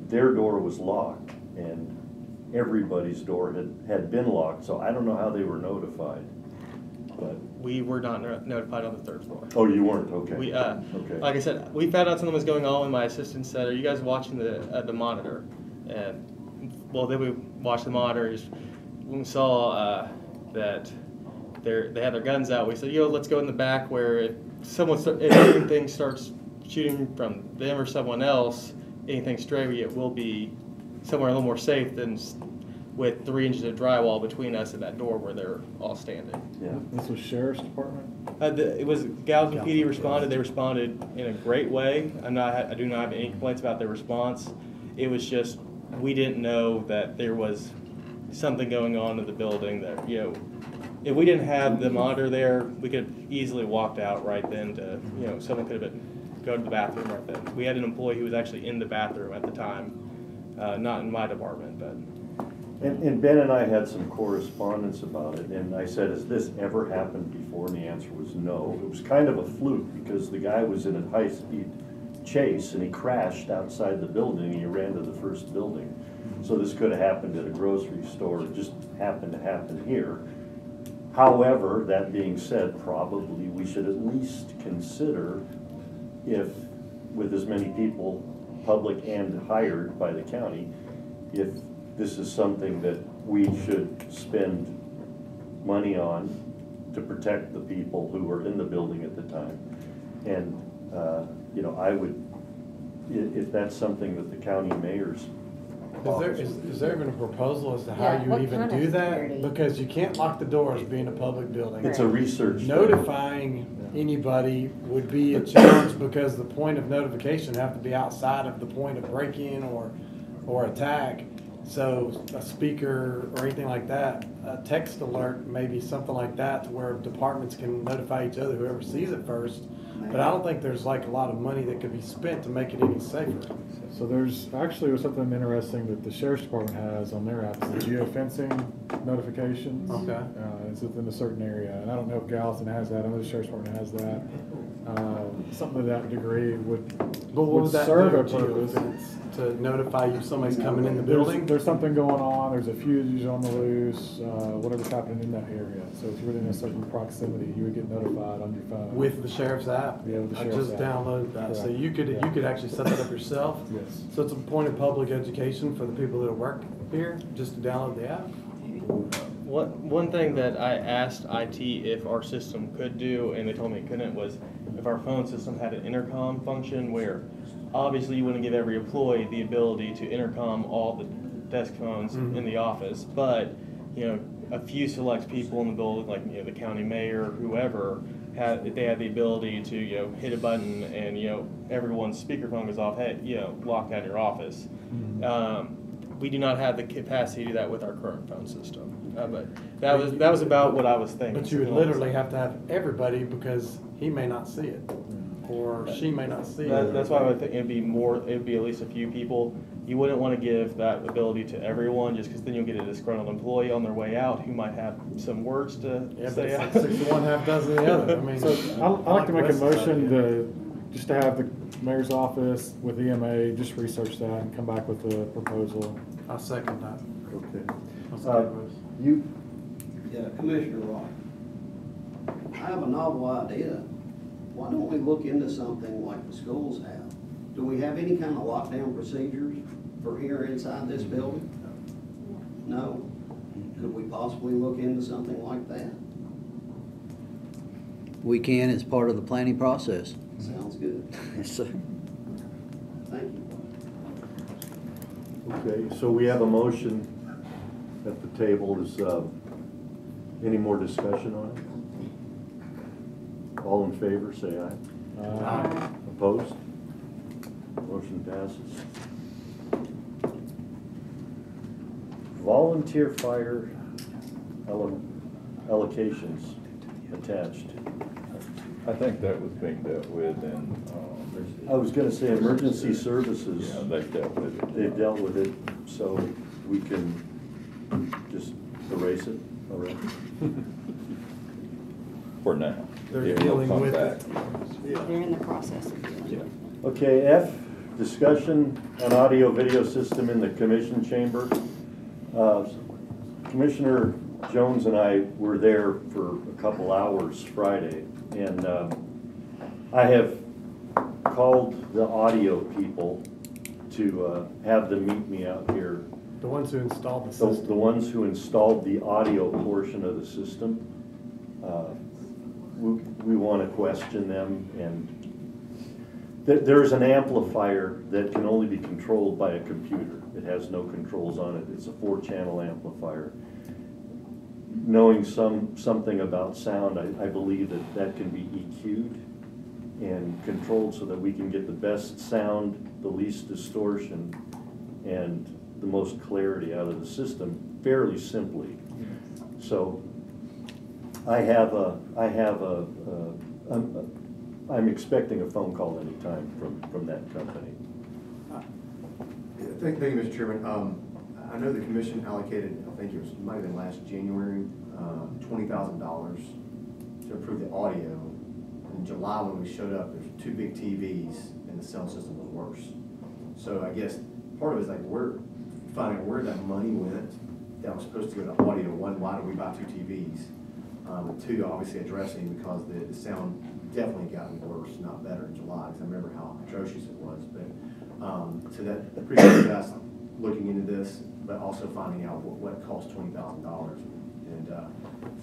Their door was locked, and everybody's door had, had been locked, so I don't know how they were notified. But, We were not no- notified on the third floor. oh, you weren't, okay. We, uh, Okay. like I said, we found out something was going on, and my assistant said, "Are you guys watching the uh, the monitor?" And well, then we watched the monitors. We saw uh, that they're, had their guns out. We said, yo, let's go in the back where if someone, start- if anything starts shooting from them or someone else, anything stray, it will be somewhere a little more safe than with three inches of drywall between us and that door where they're all standing. Yeah. This was sheriff's department? Uh, the, it was Gallatin PD responded. They responded in a great way. I'm not. I do not have any complaints about their response. It was just we didn't know that there was something going on in the building that you know. If we didn't have the monitor there, we could have easily walked out right then. To you know, someone could have been go to the bathroom right then. We had an employee who was actually in the bathroom at the time, uh, not in my department, but. And, and Ben and I had some correspondence about it, and I said, has this ever happened before? And the answer was no. It was kind of a fluke, because the guy was in a high-speed chase, and he crashed outside the building, and he ran to the first building. So this could have happened at a grocery store, it just happened to happen here. However, that being said, probably we should at least consider if, with as many people, public and hired by the county, if this is something that we should spend money on to protect the people who were in the building at the time. And, uh, you know, I would, i- if that's something that the county mayor's Is there, is, is there even a proposal as to how Yeah, you what even kind of do that? Because you can't lock the doors being a public building. It's a research. thing. Notifying anybody would be a challenge because the point of notification have to be outside of the point of break-in or, or attack. So a speaker or anything like that, a text alert, maybe something like that to where departments can notify each other, whoever sees it first. But I don't think there's like a lot of money that could be spent to make it any safer. So there's actually was something interesting that the sheriff's department has on their app, the geofencing notifications. Okay. Uh, it's within a certain area, and I don't know if Gallatin has that, I know the sheriff's department has that. Uh, Something to that degree would, But what would would that serve do a to you purpose. if to notify you somebody's coming in the There's, building? there's something going on, there's a fuse on the loose, uh, whatever's happening in that area. So if you're within a certain proximity, you would get notified on your phone. With the sheriff's app? Yeah, with the I sheriff's just app. downloaded that, so Correct. you could, you could actually set that up yourself? Yes. So it's a point of public education for the people that work here, just to download the app? One, one thing that I asked IT if our system could do, and they told me it couldn't, was if our phone system had an intercom function where obviously you wouldn't give every employee the ability to intercom all the desk phones Mhm. in the office, but, you know, a few select people in the building, like, you know, the county mayor, or whoever, had, they had the ability to, you know, hit a button and, you know, everyone's speakerphone goes off, hey, you know, lock down your office. Um, we do not have the capacity to do that with our current phone system. Uh, but that was, that was about what I was thinking. But you would literally have to have everybody because he may not see it, or she may not see That, it. that's why I would think it'd be more, it'd be at least a few people. You wouldn't wanna give that ability to everyone, just cause then you'll get a disgruntled employee on their way out who might have some words to Yeah, say. it's like six to one, half dozen the other, I mean. So I- I'd like to make a motion to, just to have the mayor's office with EMA, just research that and come back with a proposal. I'll second that. Okay. That's Uh, good, Wes. You, Yeah, Commissioner Rock, I have a novel idea. Why don't we look into something like the schools have? Do we have any kind of lockdown procedures for here inside this building? No? Could we possibly look into something like that? We can as part of the planning process. Sounds good. Yes, sir. Thank you. okay, so we have a motion at the table. Is, uh, any more discussion on it? All in favor, say aye. Uh, Opposed? Motion passes. Volunteer fire allo- allocations attached. I think that was being dealt with in, I um, was gonna say emergency services, yeah, they dealt with it. they've dealt with it, so we can just erase it already. For now. They're It will dealing come with back. it. They're in the process of doing Yeah. it. Okay, F, discussion on audio video system in the commission chamber. Uh, Commissioner Jones and I were there for a couple hours Friday, and um, I have called the audio people to uh, have them meet me out here. The ones who installed the The the ones who installed the audio portion of the system. uh, we, we want to question them and there, there's an amplifier that can only be controlled by a computer. It has no controls on it. It's a four-channel amplifier. Knowing some, something about sound, I, I believe that that can be EQ'd and controlled so that we can get the best sound, the least distortion, and the most clarity out of the system fairly simply. So I have a, I have a, uh, I'm, I'm expecting a phone call anytime from, from that company. Thank, thank you, Mr. Chairman. Um, I know the commission allocated, I think it was, it might have been last January, uh, twenty thousand dollars to improve the audio. In July, when we showed up, there's two big TVs and the sound system was worse. So I guess part of it is like, we're finding out where that money went that was supposed to go to audio. One, why did we buy two TVs? Um, two, obviously addressing because the, the sound definitely got worse, not better in July, because I remember how atrocious it was. But, um, so that, appreciate you guys looking into this, but also finding out what, what it costs twenty thousand dollars. And, uh,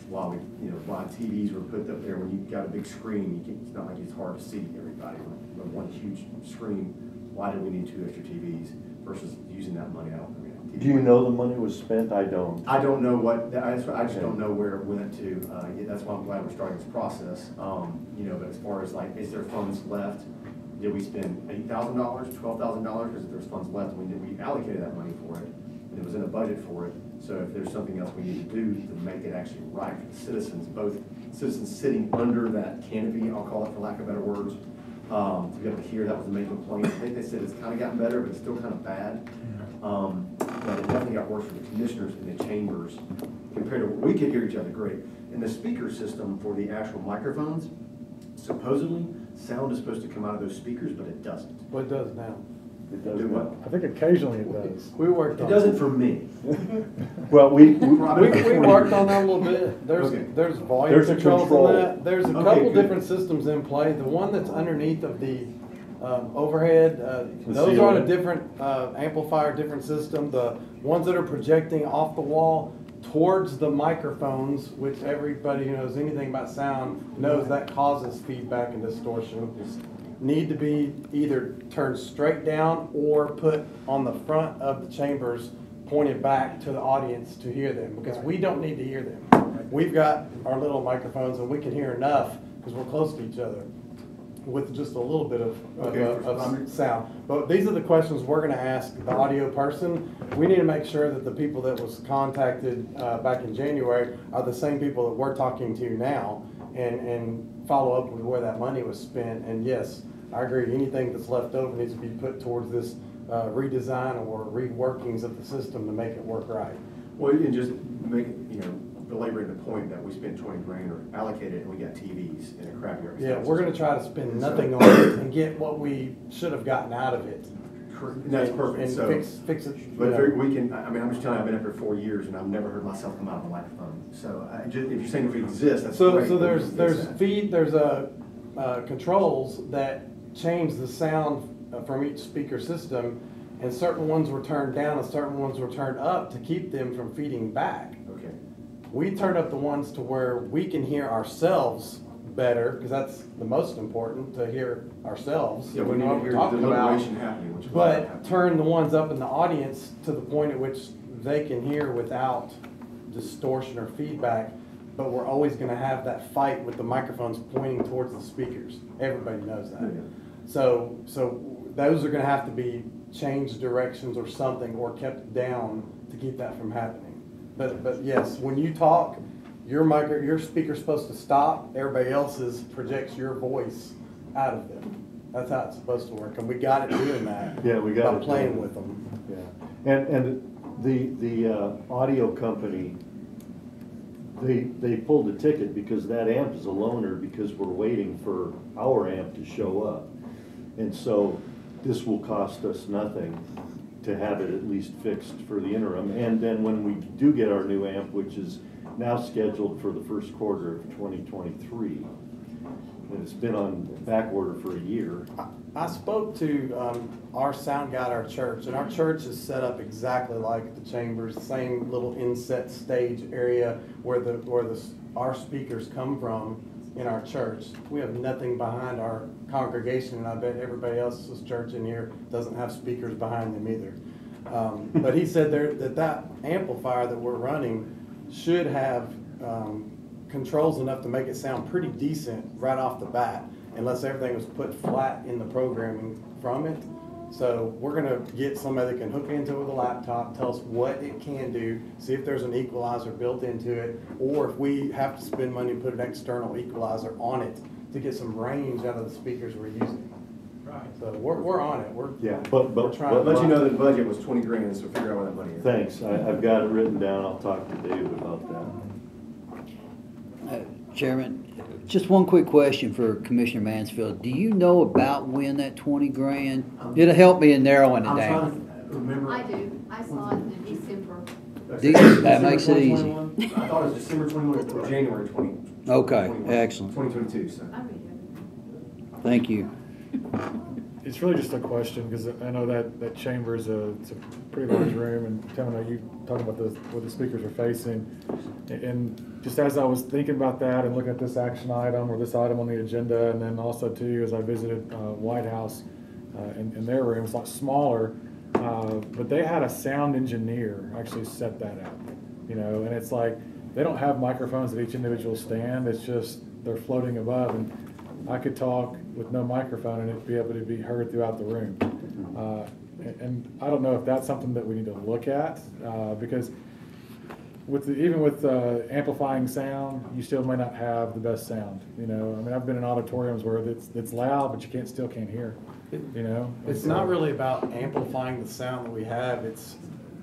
while we, you know, why TVs were put up there, when you've got a big screen, you can, it's not like it's hard to see everybody. But one huge screen, why do we need two extra TVs versus using that money out? I mean, Do you know the money was spent? I don't. I don't know what, I just, I just don't know where it went to, uh, yeah, that's why I'm glad we're starting this process. Um, you know, but as far as like, is there funds left? Did we spend eight thousand dollars, twelve thousand dollars, because if there's funds left, we did, we allocated that money for it, and it was in a budget for it. So if there's something else we need to do to make it actually right for the citizens, both citizens sitting under that canopy, I'll call it for lack of better words, um, to be able to hear, that was the main complaint. I think they said it's kind of gotten better, but it's still kind of bad. Um, but it definitely got worse for the commissioners in the chambers compared to, what we could hear each other great. And the speaker system for the actual microphones, supposedly, sound is supposed to come out of those speakers, but it doesn't. What it does now. It does Do what? I think occasionally it does. We worked It on. doesn't for me. Well, we, we- We, we worked on that a little bit. There's, Okay. there's volume There's a controls control. on that. There's a Okay, couple good. different systems in play. The one that's underneath of the, um, overhead, uh, The those are on a ceiling. different, uh, amplifier, different system. The ones that are projecting off the wall towards the microphones, which everybody who knows anything about sound knows that causes feedback and distortion, need to be either turned straight down or put on the front of the chambers, pointed back to the audience to hear them, because we don't need to hear them. We've got our little microphones and we can hear enough, because we're close to each other, with just a little bit of, of, Okay, uh, for of sound. But these are the questions we're gonna ask the audio person. We need to make sure that the people that was contacted, uh, back in January are the same people that we're talking to now, and, and follow up with where that money was spent. And yes, I agree, anything that's left over needs to be put towards this, uh, redesign or reworkings of the system to make it work right. Well, and just make, you know, belaboring the point that we spent twenty grand or allocated and we got TVs in a crappier. Yeah, we're gonna try to spend nothing on it and get what we should have gotten out of it. And that's perfect, And so. fix, fix it. But if we can, I mean, I'm just telling you, I've been up here four years and I've never heard myself come out of a microphone. So I, ju- if you're saying if it exists, that's So, great. so there's, there's feed, there's a, uh, controls that change the sound uh, from each speaker system. And certain ones were turned down and certain ones were turned up to keep them from feeding back. Okay. We turned up the ones to where we can hear ourselves better, because that's the most important, to hear ourselves. Yeah, we need know to what hear the talking about. deliberation happening, which is But turn the ones up in the audience to the point at which they can hear without distortion or feedback. But we're always gonna have that fight with the microphones pointing towards the speakers. Everybody knows that. Yeah. So, so those are gonna have to be changed directions or something, or kept down to keep that from happening. But, but yes, when you talk, your micro, your speaker's supposed to stop, everybody else's projects your voice out of them. That's how it's supposed to work, and we got it doing that. Yeah, we got it By playing doing with them. Yeah, and, and the, the uh, audio company, they, they pulled the ticket because that amp is a loner because we're waiting for our amp to show up. And so this will cost us nothing to have it at least fixed for the interim. And then when we do get our new amp, which is now scheduled for the first quarter of twenty twenty-three, and it's been on back order for a year. I spoke to um, our sound guy at our church, and our church is set up exactly like the chambers, same little inset stage area where the, where the, our speakers come from in our church. We have nothing behind our congregation, and I bet everybody else's church in here doesn't have speakers behind them either. Um, But he said there, that that amplifier that we're running should have um, controls enough to make it sound pretty decent right off the bat, unless everything was put flat in the programming from it. So we're gonna get somebody that can hook into it with a laptop, tell us what it can do, see if there's an equalizer built into it, or if we have to spend money and put an external equalizer on it to get some range out of the speakers we're using. Right. So we're, we're on it, we're. Yeah, but, We're but, trying but to- Let you know that the budget was twenty grand, so figure out where that money is. Thanks, I, I've got it written down, I'll talk to Dave about that. Uh, Chairman, just one quick question for Commissioner Mansfield. Do you know about when that twenty grand? It'll help me in narrowing it I'm down. trying to remember. I do, I saw it in December. Do? That December makes it easy. 2021? I thought it was December twenty-one or January twenty. Okay, excellent. Twenty twenty-two, so. I read everything. Thank you. It's really just a question, because I know that, that chamber is a, it's a pretty large room, and Tim, I know you talking about the, what the speakers are facing. And just as I was thinking about that and looking at this action item or this item on the agenda, and then also too, as I visited, uh, White House, uh, in, in their room, it's a lot smaller, uh, but they had a sound engineer actually set that up, you know, and it's like, they don't have microphones at each individual stand, it's just, they're floating above, and I could talk with no microphone and it'd be able to be heard throughout the room. Uh, and- And I don't know if that's something that we need to look at, uh, because with, the- even with uh, amplifying sound, you still may not have the best sound, you know? I mean, I've been in auditoriums where it's, it's loud, but you can't, still can't hear, you know? It's not really about amplifying the sound that we have, it's,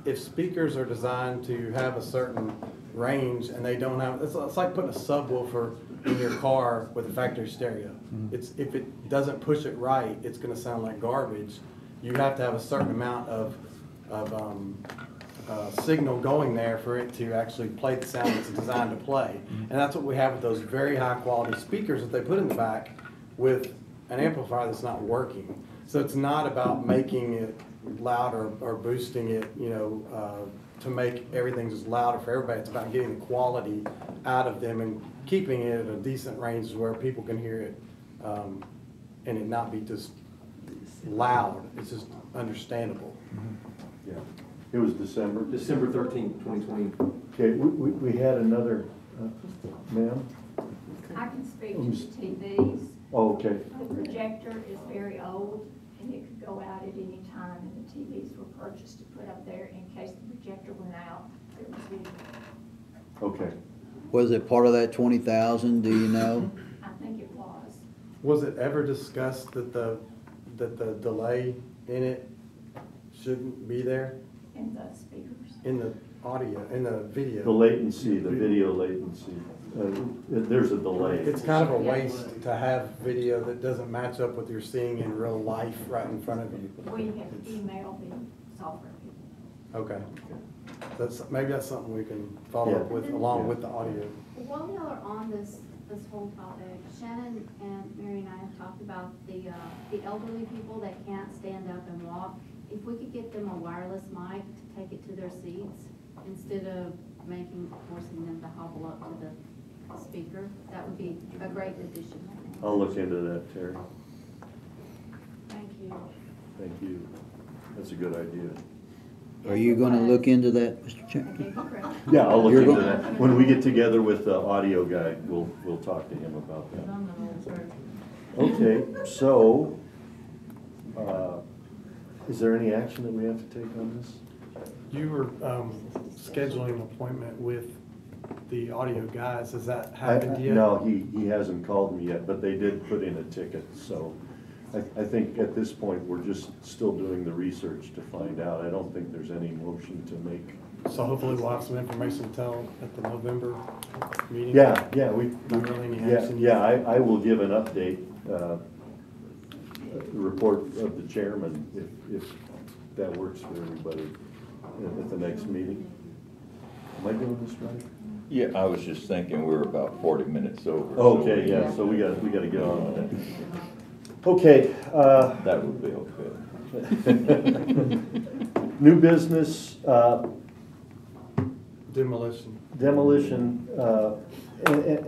if speakers are designed to have a certain range and they don't have, it's, it's like putting a subwoofer in your car with a factory stereo. It's, if it doesn't push it right, it's gonna sound like garbage. You have to have a certain amount of, of, um, uh, signal going there for it to actually play the sound it's designed to play. And that's what we have with those very high-quality speakers that they put in the back with an amplifier that's not working. So it's not about making it louder or boosting it, you know, uh, to make everything just louder for everybody. It's about getting the quality out of them and keeping it at a decent range where people can hear it, um, and it not be just loud. It's just understandable. Yeah, it was December. December thirteenth, twenty twenty. Okay, we, we, we had another, uh, ma'am? I can speak to the TVs. Oh, okay. The projector is very old and it could go out at any time and the TVs were purchased to put up there in case the projector went out. There was video. Okay. Was it part of that twenty thousand, do you know? I think it was. Was it ever discussed that the, that the delay in it shouldn't be there in the speakers. in the audio, in the video? The latency, the video latency, uh, there's a delay. It's kind of a waste to have video that doesn't match up with what you're seeing in real life right in front of you. We have emailed the software people. Okay. That's, maybe that's something we can follow up Yeah. with, along with the audio. While y'all are on this, this whole topic, Shannon and Mary and I have talked about the, uh, the elderly people that can't stand up and walk. If we could get them a wireless mic to take it to their seats instead of making, forcing them to hobble up to the speaker, that would be a great addition. I'll look into that, Terry. Thank you. Thank you. That's a good idea. Are you gonna look into that, Mr. Chairman? Yeah, I'll look You're into go- that. When we get together with the audio guy, we'll, we'll talk to him about that. Okay, so, uh, is there any action that we have to take on this? You were, um, scheduling an appointment with the audio guys. Has that I- happened yet? No, he, he hasn't called me yet, but they did put in a ticket, so I, I think at this point, we're just still doing the research to find out. I don't think there's any motion to make. So hopefully we'll have some information to tell at the November meeting? Yeah, yeah, we, Not really any yeah, action? yeah, I, I will give an update, uh, a report of the chairman, if, if that works for everybody at, at the next meeting. Am I doing this right? Yeah, I was just thinking we were about forty minutes over. so Okay, we- yeah, so we got, we gotta get on with it. Okay, uh, That would be okay. new business, uh, Demolition. demolition, uh, and- and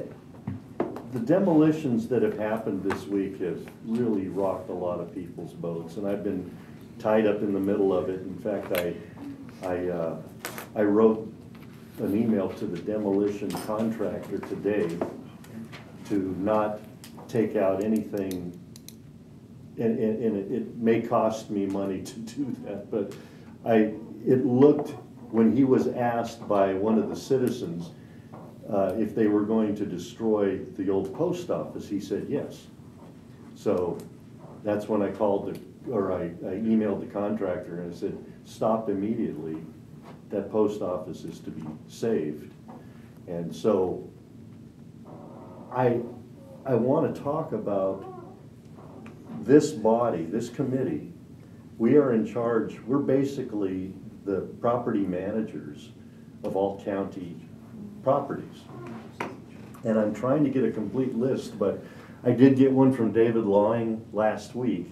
the demolitions that have happened this week have really rocked a lot of people's boats, and I've been tied up in the middle of it. In fact, I, I, uh, I wrote an email to the demolition contractor today to not take out anything, and, and, and it- it may cost me money to do that, but I, it looked, when he was asked by one of the citizens, uh, if they were going to destroy the old post office, he said yes. So that's when I called the, or I, I emailed the contractor and I said, stop immediately. That post office is to be saved. And so I, I want to talk about this body, this committee. We are in charge, we're basically the property managers of all county properties. And I'm trying to get a complete list, but I did get one from David Lawing last week,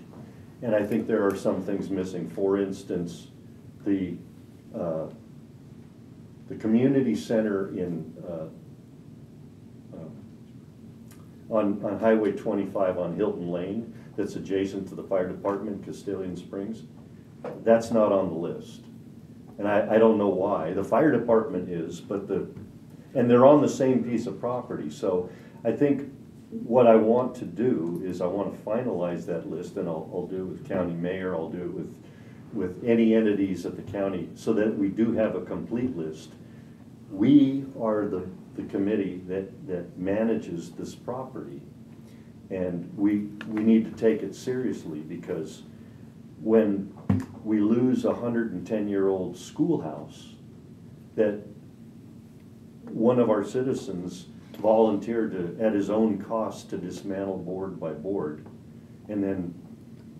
and I think there are some things missing. For instance, the, uh, the community center in, uh, uh, on, on Highway twenty-five on Hilton Lane, that's adjacent to the fire department, Castalian Springs, that's not on the list. And I, I don't know why. The fire department is, but the, and they're on the same piece of property, so I think what I want to do is I want to finalize that list, and I'll, I'll do it with county mayor, I'll do it with, with any entities at the county, so that we do have a complete list. We are the, the committee that, that manages this property, and we, we need to take it seriously, because when we lose a hundred and ten-year-old schoolhouse, that one of our citizens volunteered to, at his own cost, to dismantle board by board, and then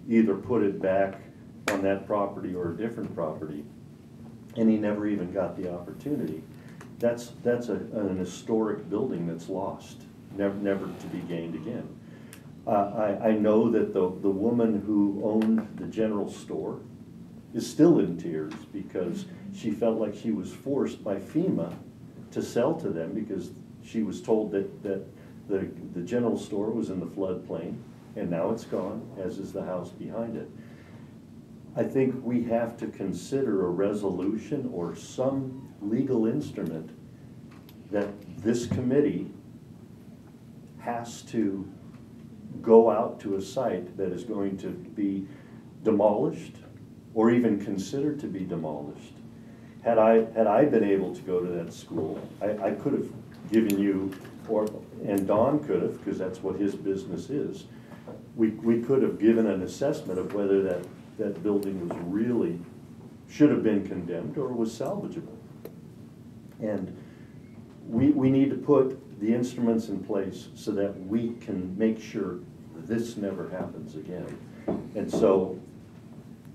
either put it back on that property or a different property, and he never even got the opportunity. That's, that's a, an historic building that's lost, never, never to be gained again. I, I know that the, the woman who owned the general store is still in tears because she felt like she was forced by FEMA to sell to them because she was told that, that the, the general store was in the floodplain and now it's gone, as is the house behind it. I think we have to consider a resolution or some legal instrument that this committee has to go out to a site that is going to be demolished or even considered to be demolished. Had I, had I been able to go to that school, I, I could have given you, or, and Don could have, because that's what his business is. We, we could have given an assessment of whether that, that building was really, should have been condemned or was salvageable. And we, we need to put the instruments in place so that we can make sure this never happens again. And so,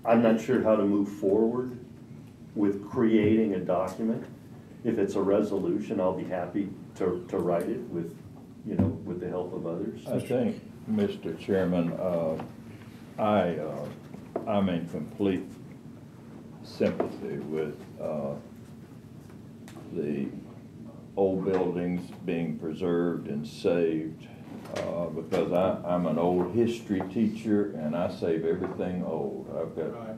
I'm not sure how to move forward with creating a document. If it's a resolution, I'll be happy to, to write it with, you know, with the help of others. I think, Mr. Chairman, uh, I, uh, I'm in complete sympathy with uh, the old buildings being preserved and saved, uh, because I, I'm an old history teacher and I save everything old. I've got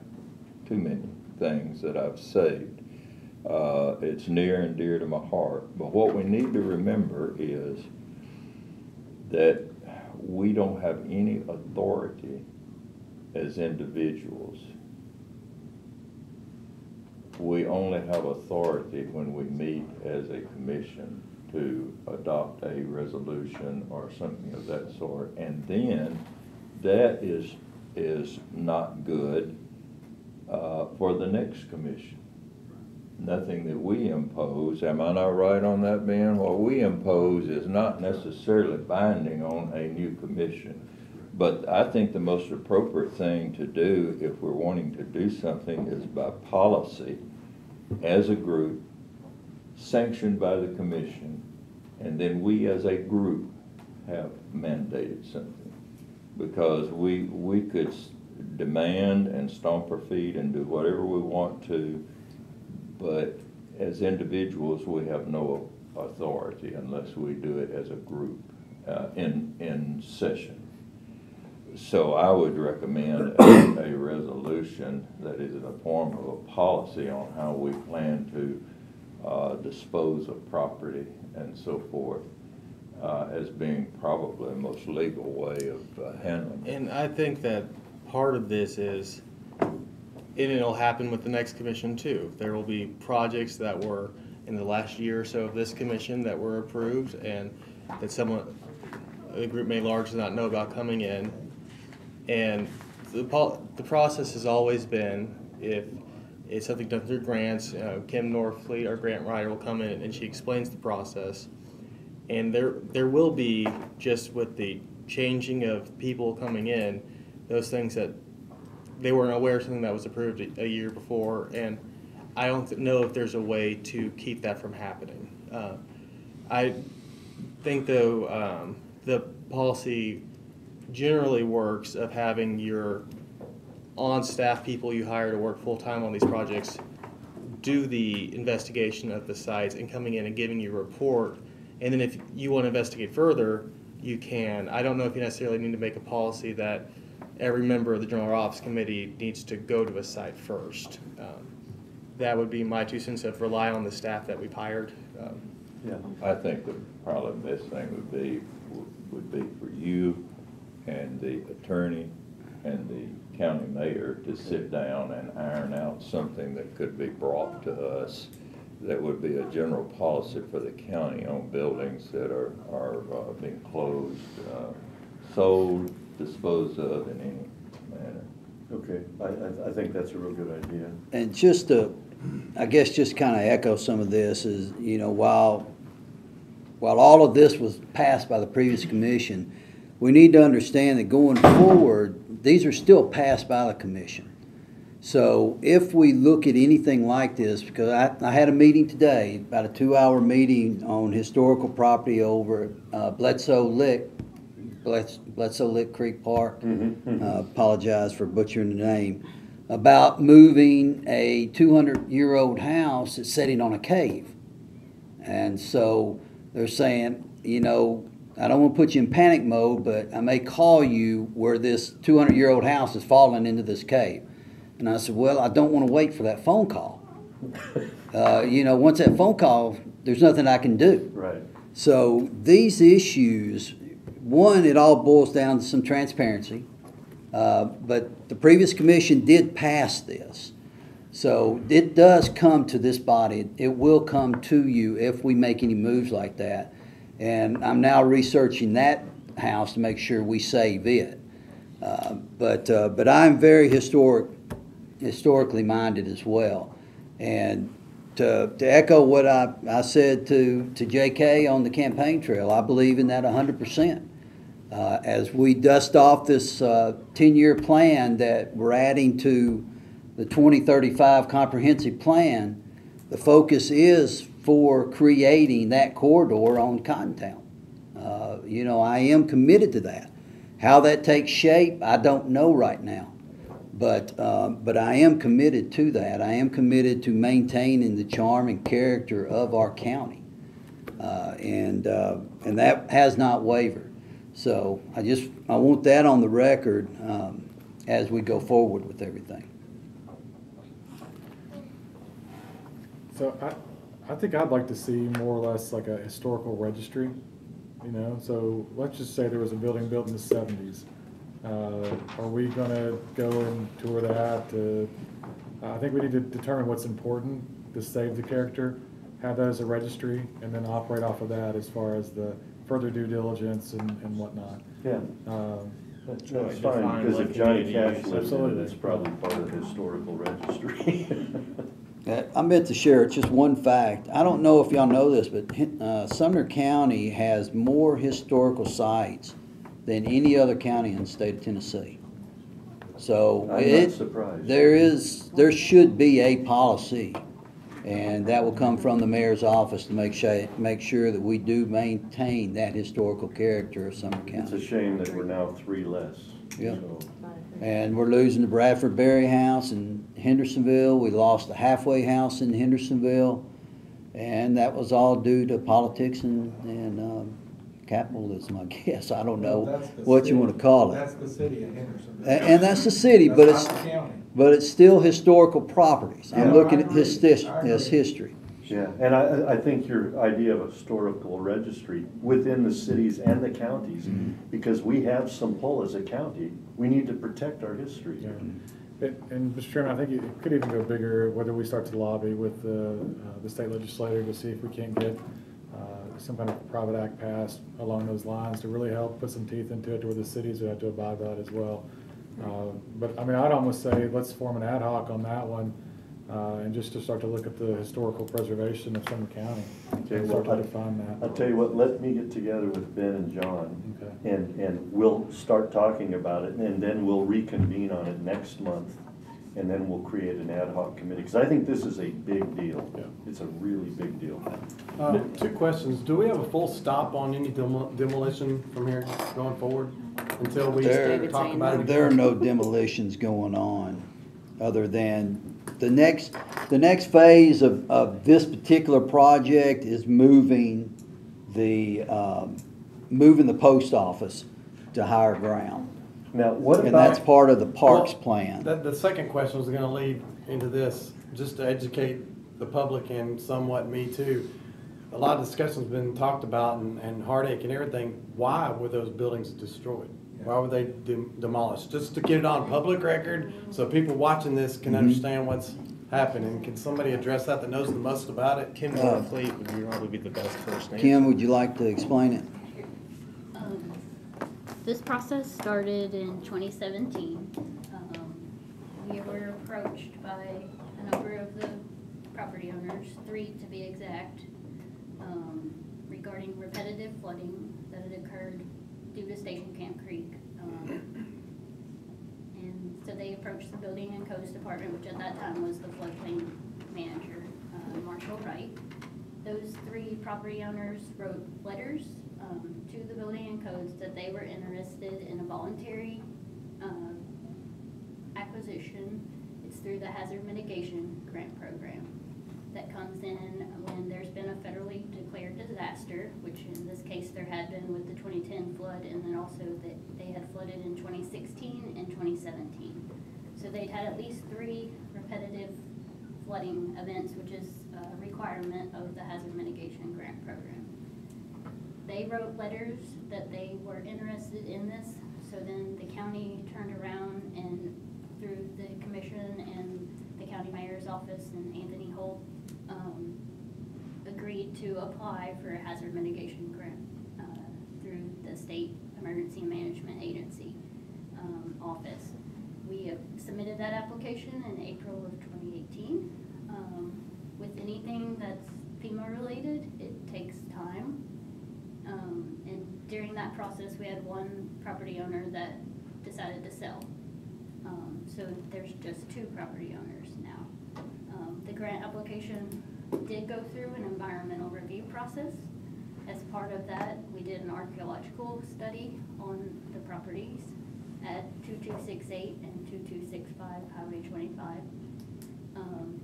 too many things that I've saved. Uh, It's near and dear to my heart. But what we need to remember is that we don't have any authority as individuals. We only have authority when we meet as a commission to adopt a resolution or something of that sort. And then, that is, is not good uh, for the next commission. Nothing that we impose, am I not right on that, Ben? What we impose is not necessarily binding on a new commission. But I think the most appropriate thing to do, if we're wanting to do something, is by policy, as a group, sanctioned by the commission, and then we as a group have mandated something. Because we, we could demand and stomp our feet and do whatever we want to, but as individuals, we have no authority unless we do it as a group, uh, in, in session. So I would recommend a, a resolution that is in the form of a policy on how we plan to, uh, dispose of property and so forth, uh, as being probably the most legal way of uh, handling it. And I think that part of this is, and it'll happen with the next commission too. There will be projects that were in the last year or so of this commission that were approved and that someone, the group may largely not know about coming in. And the, the process has always been, if it's something done through grants, uh, Kim Norfleet, our grant writer, will come in and she explains the process. And there, there will be, just with the changing of people coming in, those things that they weren't aware of something that was approved a, year before, and I don't know if there's a way to keep that from happening. Uh, I think though, um, the policy generally works of having your on-staff people you hire to work full-time on these projects do the investigation of the sites and coming in and giving you a report. And then if you want to investigate further, you can. I don't know if you necessarily need to make a policy that every member of the general ops committee needs to go to a site first. Um, That would be my two cents of rely on the staff that we've hired. Um, Yeah. I think the probably best thing would be, would be for you and the attorney and the county mayor to sit down and iron out something that could be brought to us that would be a general policy for the county on buildings that are, are uh, being closed, uh, sold, disposed of in any manner. Okay, I, I, I think that's a real good idea. And just to, I guess, just kind of echo some of this is, you know, while, while all of this was passed by the previous commission, we need to understand that going forward, these are still passed by the commission. So if we look at anything like this, because I, I had a meeting today, about a two-hour meeting on historical property over uh, Bledsoe Lick, Bleds- Bledsoe Lick Creek Park. Mhm, Uh, Apologize for butchering the name. About moving a two-hundred-year-old house that's sitting on a cave. And so they're saying, you know, I don't want to put you in panic mode, but I may call you where this 200 year old house is falling into this cave. And I said, Well, I don't want to wait for that phone call. Uh, you know, once that phone call, there's nothing I can do. Right. So these issues, one, it all boils down to some transparency. Uh, but the previous commission did pass this. So it does come to this body. It will come to you if we make any moves like that. And I'm now researching that house to make sure we save it. Uh, But, uh, but I'm very historic, historically minded as well. And to, to echo what I, I said to, to JK on the campaign trail, I believe in that hundred percent. Uh, as we dust off this, uh, ten-year plan that we're adding to the twenty thirty-five comprehensive plan, the focus is for creating that corridor on Cottontown. Uh, you know, I am committed to that. How that takes shape, I don't know right now. But, uh, but I am committed to that. I am committed to maintaining the charm and character of our county. Uh, and, uh, and that has not wavered. So I just, I want that on the record, um, as we go forward with everything. So I, I think I'd like to see more or less like a historical registry, you know, so let's just say there was a building built in the seventies. Uh, are we gonna go and tour that to, I think we need to determine what's important to save the character, have that as a registry, and then operate off of that as far as the further due diligence and, and whatnot. Yeah. Um, That's Like fine, because what if Johnny community Cash use. lives in it, it's probably part of the historical registry. Uh, I meant to share just one fact. I don't know if y'all know this, but uh, Sumner County has more historical sites than any other county in the state of Tennessee. So I'm not surprised. there is, there should be a policy And that will come from the mayor's office to make sure, make sure that we do maintain that historical character of Sumner County. It's a shame that we're now three less. Yeah. So, And we're losing the Bradford Berry House in Hendersonville. We lost the halfway house in Hendersonville. And that was all due to politics and, and, um, capitalism, I guess. I don't know That's the what you wanna call it. That's the city of Hendersonville. A- And that's the city, That's but it's, the county. but it's still historical properties. I'm looking at his, agree. his, his history. Yeah, and I, I think your idea of a historical registry within the cities and the counties, because we have some pull as a county, we need to protect our history. Yeah. And, Mr. Chairman, I think it could even go bigger, whether we start to lobby with the, uh, the state legislator to see if we can't get uh, some kind of private act passed along those lines to really help put some teeth into it to where the cities would have to abide by it as well. Uh, But, I mean, I'd almost say, let's form an ad hoc on that one, uh, and just to start to look at the historical preservation of Sumner County. Okay, and well, Start I- to define that. I'll tell you what, let me get together with Ben and John, Okay. and, and we'll start talking about it, and then we'll reconvene on it next month, and then we'll create an ad hoc committee, because I think this is a big deal. Yeah. It's a really big deal. Uh, Two questions. Do we have a full stop on any demo- demolition from here going forward until we There- talk about it? There are no demolitions going on, other than, the next, the next phase of, of this particular project is moving the, um, moving the post office to higher ground. Now, what about? And that's part of the parks Well, plan. The, the second question was gonna lead into this, just to educate the public and somewhat me too. A lot of discussion's been talked about and, and heartache and everything. Why were those buildings destroyed? Why would they dem- demolished? Just to get it on public record, so people watching this can Mhm. understand what's happening. Can somebody address that that knows the most about it? Kim Uh, Fleet would probably be the best person. to Kim, would you like to explain it? Um, This process started in 2017. Um, We were approached by a number of the property owners, three to be exact, um, regarding repetitive flooding that had occurred due to Station Camp Creek. Um, And so they approached the Building and Codes Department, which at that time was the floodplain manager, uh, Marshall Wright. Those three property owners wrote letters um, to the building and codes that they were interested in a voluntary uh, acquisition. It's through the hazard mitigation grant program that comes in when there's been a federally declared disaster, which in this case there had been with the 2010 flood, and then also that they had flooded in 2016 and 2017. So they'd had at least three repetitive flooding events, which is a requirement of the hazard mitigation grant program. They wrote letters that they were interested in this, so then the county turned around and through the commission and the county mayor's office and Anthony Holt, um, agreed to apply for a hazard mitigation grant, uh, through the state emergency management agency, um, office. We have submitted that application in April of twenty eighteen. Um, with anything that's FEMA related, it takes time. Um, and during that process, we had one property owner that decided to sell. Um, so there's just two property owners. Um, the grant application did go through an environmental review process. As part of that, we did an archaeological study on the properties at two-two-six-eight and two-two-six-five Highway twenty-five. Um,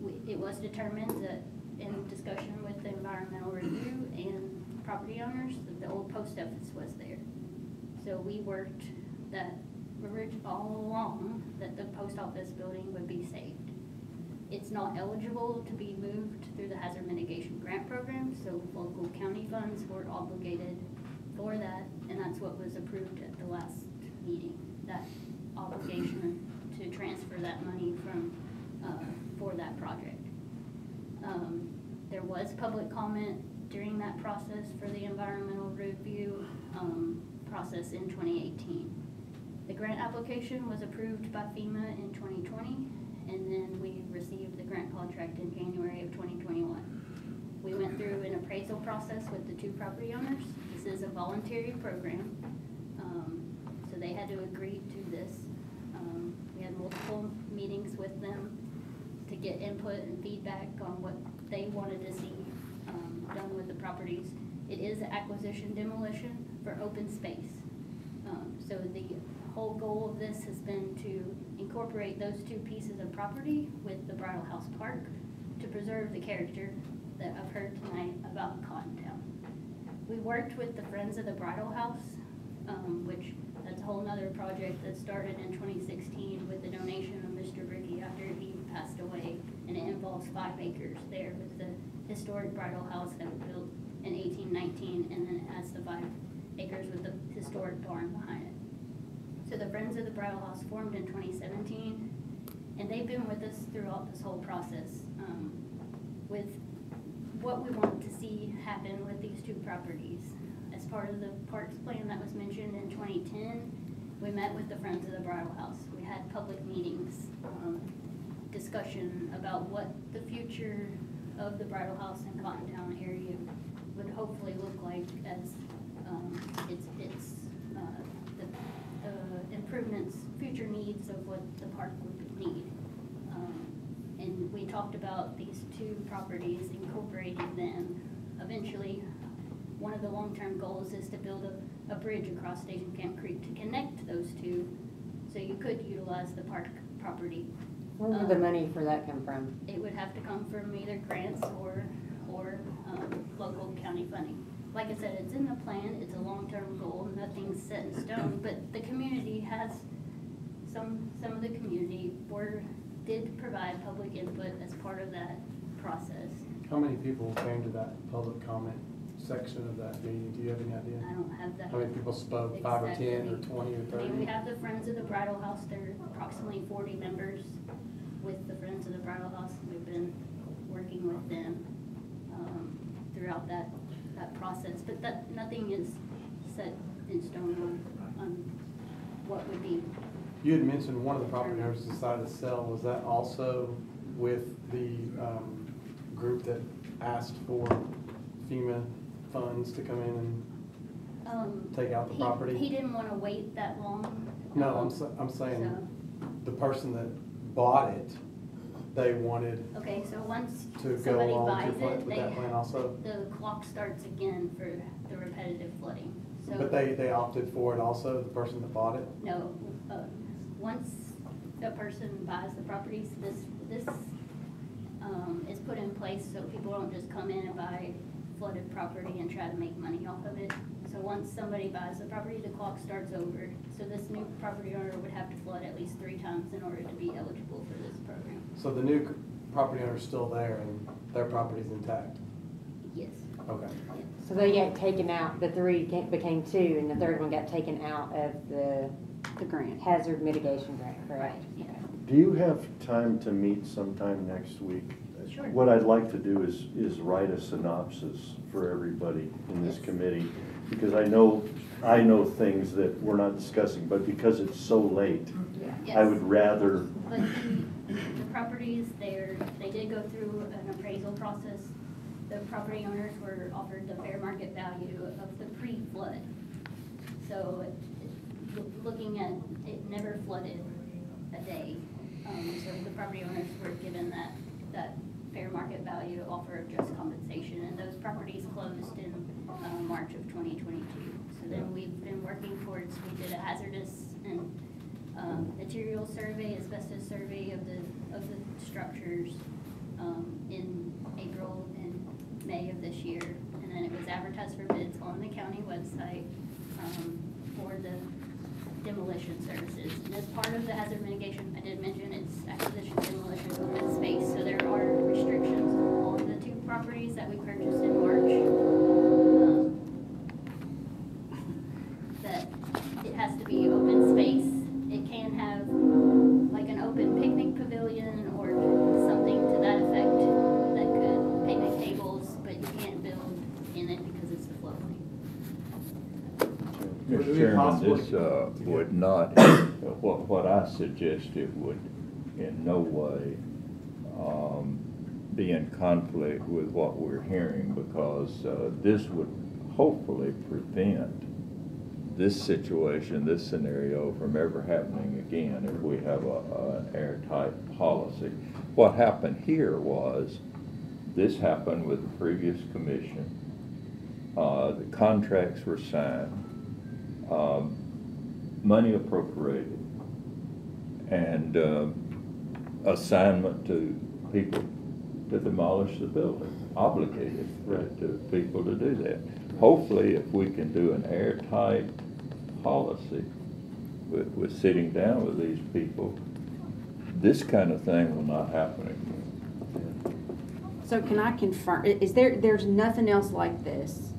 we, it was determined that in discussion with the environmental review and property owners, that the old post office was there. So we worked that, all along, that the post office building would be saved. It's not eligible to be moved through the hazard mitigation grant program, so local county funds were obligated for that, and that's what was approved at the last meeting, that obligation to transfer that money from, uh, for that project. Um, there was public comment during that process for the environmental review, um, process in twenty eighteen. The grant application was approved by FEMA in twenty twenty, and then we received the grant contract in January of twenty twenty-one. We went through an appraisal process with the two property owners. This is a voluntary program, um, so they had to agree to this. Um, we had multiple meetings with them to get input and feedback on what they wanted to see um, done with the properties. It is acquisition demolition for open space. Um, So the whole goal of this has been to incorporate those two pieces of property with the Bridal House Park to preserve the character that I've heard tonight about Cottontown. We worked with the Friends of the Bridal House, um, which, that's a whole nother project that started in twenty sixteen with the donation of Mr. Ricky after he passed away. And it involves five acres there with the historic bridal house that was built in eighteen nineteen, and then it has the five acres with the historic barn behind it. So the Friends of the Bridal House formed in twenty seventeen, and they've been with us throughout this whole process, um, with what we want to see happen with these two properties. As part of the parks plan that was mentioned in twenty ten, we met with the Friends of the Bridal House. We had public meetings, um, discussion about what the future of the Bridal House in Cottontown area would hopefully look like as, um, its, its, improvements, future needs of what the park would need. Um, And we talked about these two properties, incorporating them. Eventually, one of the long-term goals is to build a, a bridge across Station Camp Creek to connect those two, so you could utilize the park property. Where would the Um, money for that come from? It would have to come from either grants or, or, um, local county funding. Like I said, it's in the plan, it's a long-term goal, nothing's set in stone, but the community has, some, some of the community were, did provide public input as part of that process. How many people came to that public comment section of that meeting? Do you have any idea? I don't have that. How many people spoke? Five or ten or Exactly. twenty or I mean, thirty? we have the Friends of the Bridal House, there are approximately forty members with the Friends of the Bridal House. We've been working with them, um, throughout that, that process, but that, nothing is set in stone on, on what would be. You had mentioned one of the property owners decided to sell. Was that also with the um, group that asked for FEMA funds to come in and, Um, Take out the he- property? He didn't wanna wait that long. no, um, I'm, I'm saying, so- the person that bought it, they wanted Okay, so once to go somebody along buys plan- it, with they, that plan also. the clock starts again for the repetitive flooding, so. But they, they opted for it also, the person that bought it? No, uh, once the person buys the properties, this, this, um, is put in place so people don't just come in and buy flooded property and try to make money off of it. So once somebody buys the property, the clock starts over. So this new property owner would have to flood at least three times in order to be eligible for. So the new c- property owner's still there and their property's intact? Yes. Okay. So they got taken out, the three ca- became two, and the third one got taken out of the. The grant. Hazard mitigation grant, correct? Yeah. Do you have time to meet sometime next week? Sure. What I'd like to do is, is write a synopsis for everybody in this committee, because I know, I know things that we're not discussing, but because it's so late, I would rather, But the, the properties there, they did go through an appraisal process. The property owners were offered the fair market value of the pre-flood. So, it- loo- looking at, it never flooded a day. Um, so the property owners were given that, that fair market value offer of just compensation. And those properties closed in, uh, March of twenty twenty-two. So then we've been working towards, we did a hazardous and um, material survey, asbestos survey of the, of the structures um, in April and May of this year. And then it was advertised for bids on the county website um, for the demolition services. And as part of the hazard mitigation, I did mention it's acquisition demolition open space. So there are restrictions on the two properties that we purchased in March. This, uh, would not, what, what I suggested would in no way, um, be in conflict with what we're hearing, because, uh, this would hopefully prevent this situation, this scenario from ever happening again if we have a, a- an airtight policy. What happened here was, this happened with the previous commission. Uh, the contracts were signed, um, money appropriated, and, um, assignment to people to demolish the building, obligated to people to do that. Hopefully, if we can do an airtight policy with, with sitting down with these people, this kind of thing will not happen again. So can I confirm, is there, there's nothing else like this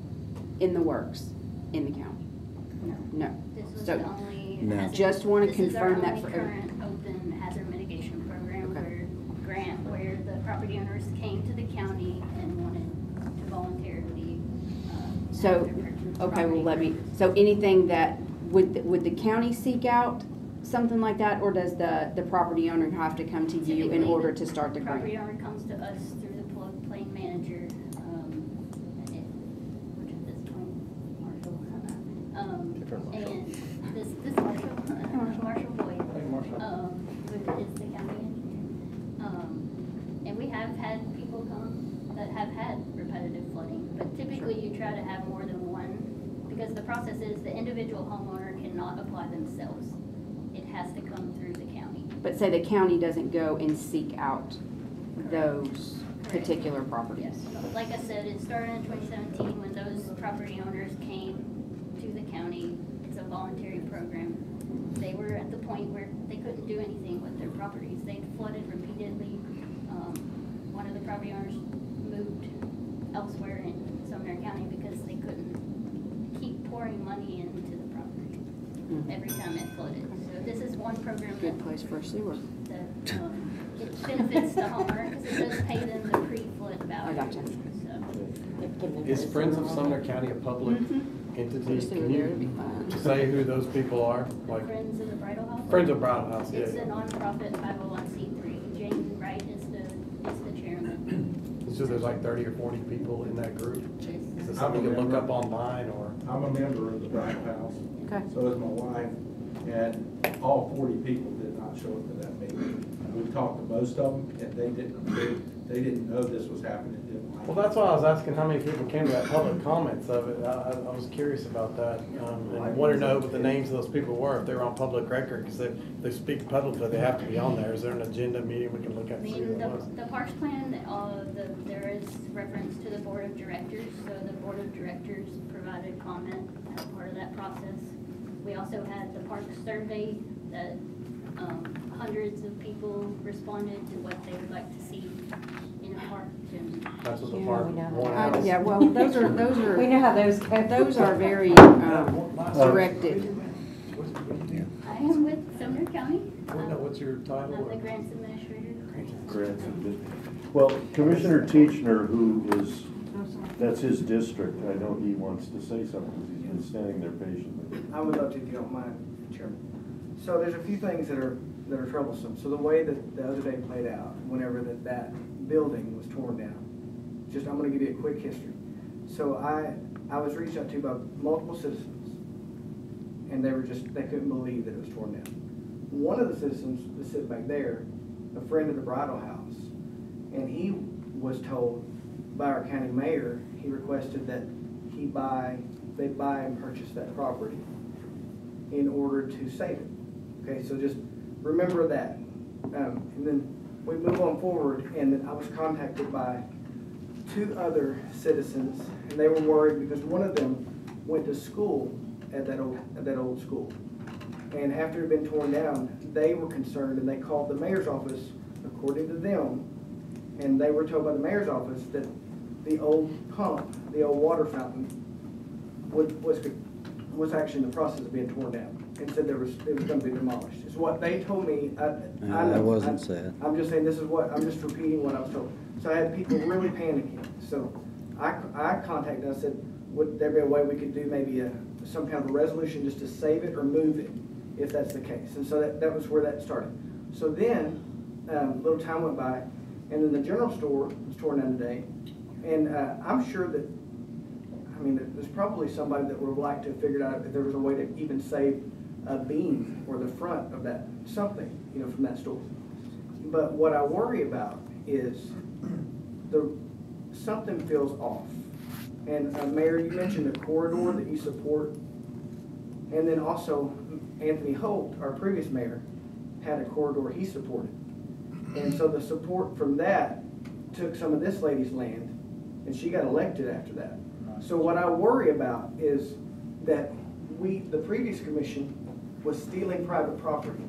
in the works in the county? No. No. This was So- the only. No. Just wanna this is our confirm that only for every- current open hazard mitigation program Okay. where grant, where the property owners came to the county and wanted to voluntarily, uh. So, have their purchased okay, well, property let me, so anything that, would, would the county seek out something like that? Or does the, the property owner have to come to you in Typically, order to start the Property grant? owner comes to us through the floodplain manager, um, it- which is this point, Marshall, um, Different Marshall. and this, this Marshall, Marshall Boyd. Hey, Marshall. Um, who is the county engineer. Um, and we have had people come that have had repetitive flooding, but typically you try to have more than one, because the process is the individual homeowner cannot apply themselves. It has to come through the county. But say the county doesn't go and seek out those Correct. particular properties? Yes, like I said, it started in twenty seventeen when those property owners came to the county. It's a voluntary program. They were at the point where they couldn't do anything with their properties. They'd flooded repeatedly. Um, one of the property owners elsewhere in Sumner County because they couldn't keep pouring money into the property every time it flooded. So this is one program that Good place for a sewer. that, um, it benefits the homeowner because it does pay them the pre-flood value. I gotcha. So, Is Friends of Sumner County a public Mm-hmm. entity? Just Can there, it'd be you fine. say who those people are? Like, Friends of the Bridal House? Friends of Bridal House, yeah. It's a nonprofit five oh one C three. James Wright is the, is the chairman. So there's like thirty or forty people in that group? Is it something I'm you can look up online or? I'm a member of the Bridal House. Okay. So is my wife, and all forty people did not show up to that meeting. We talked to most of them, and they didn't, they, they didn't know this was happening, didn't like Well, that's why I was asking how many people came to that public comments of it. I, I I was curious about that. Um, and I wanted to know what the names of those people were, if they were on public record, because they, they speak publicly, they have to be on there. Is there an agenda meeting we can look at and see mean, the, the parks plan, uh, the, there is reference to the board of directors, so the board of directors provided comment as part of that process. We also had the park survey that, um, hundreds of people responded to what they would like to see in a park. That's what the Yeah, park we know how one that I- house. Yeah, well, those are, those are. We know how those go. Those are very, um, directed. I am with Sumner County. What- no, What's your title? I'm the grants administrator. Grants and dis- Well, Commissioner Teachner, who is, that's his district, I know he wants to say something, because he's been standing there patiently. I would love to if you don't mind, Chairman. So there's a few things that are, that are troublesome. So the way that the other day played out, whenever that, that building was torn down, just, I'm gonna give you a quick history. So I, I was reached out to by multiple citizens, and they were just, they couldn't believe that it was torn down. One of the citizens was sitting back there, a friend of the bridal house, and he was told by our county mayor, he requested that he buy, they buy and purchase that property in order to save it. Okay, so just remember that. Um, and then we move on forward, and I was contacted by two other citizens, and they were worried because one of them went to school at that old, at that old school. And after it had been torn down, they were concerned, and they called the mayor's office, according to them, and they were told by the mayor's office that the old pump, the old water fountain, was, was actually in the process of being torn down, and said there was, it was gonna be demolished. It's what they told me, I, I No, that know, wasn't I- said. I'm just saying, this is what, I'm just repeating what I was told. So I had people really panicking, so I, I contacted, I said, would there be a way we could do maybe a, some kind of a resolution just to save it or move it, if that's the case? And so that, that was where that started. So then, um, a little time went by, and then the general store was torn down today, and, uh, I'm sure that, I mean, there- there's probably somebody that would have liked to have figured out if there was a way to even save a beam or the front of that, something, you know, from that store. but what I worry about is the, something feels off. And uh, Mayor, you mentioned the corridor that you support. And then also Anthony Holt, our previous mayor, had a corridor he supported. And so the support from that took some of this lady's land and she got elected after that. So what I worry about is that we, the previous commission was stealing private property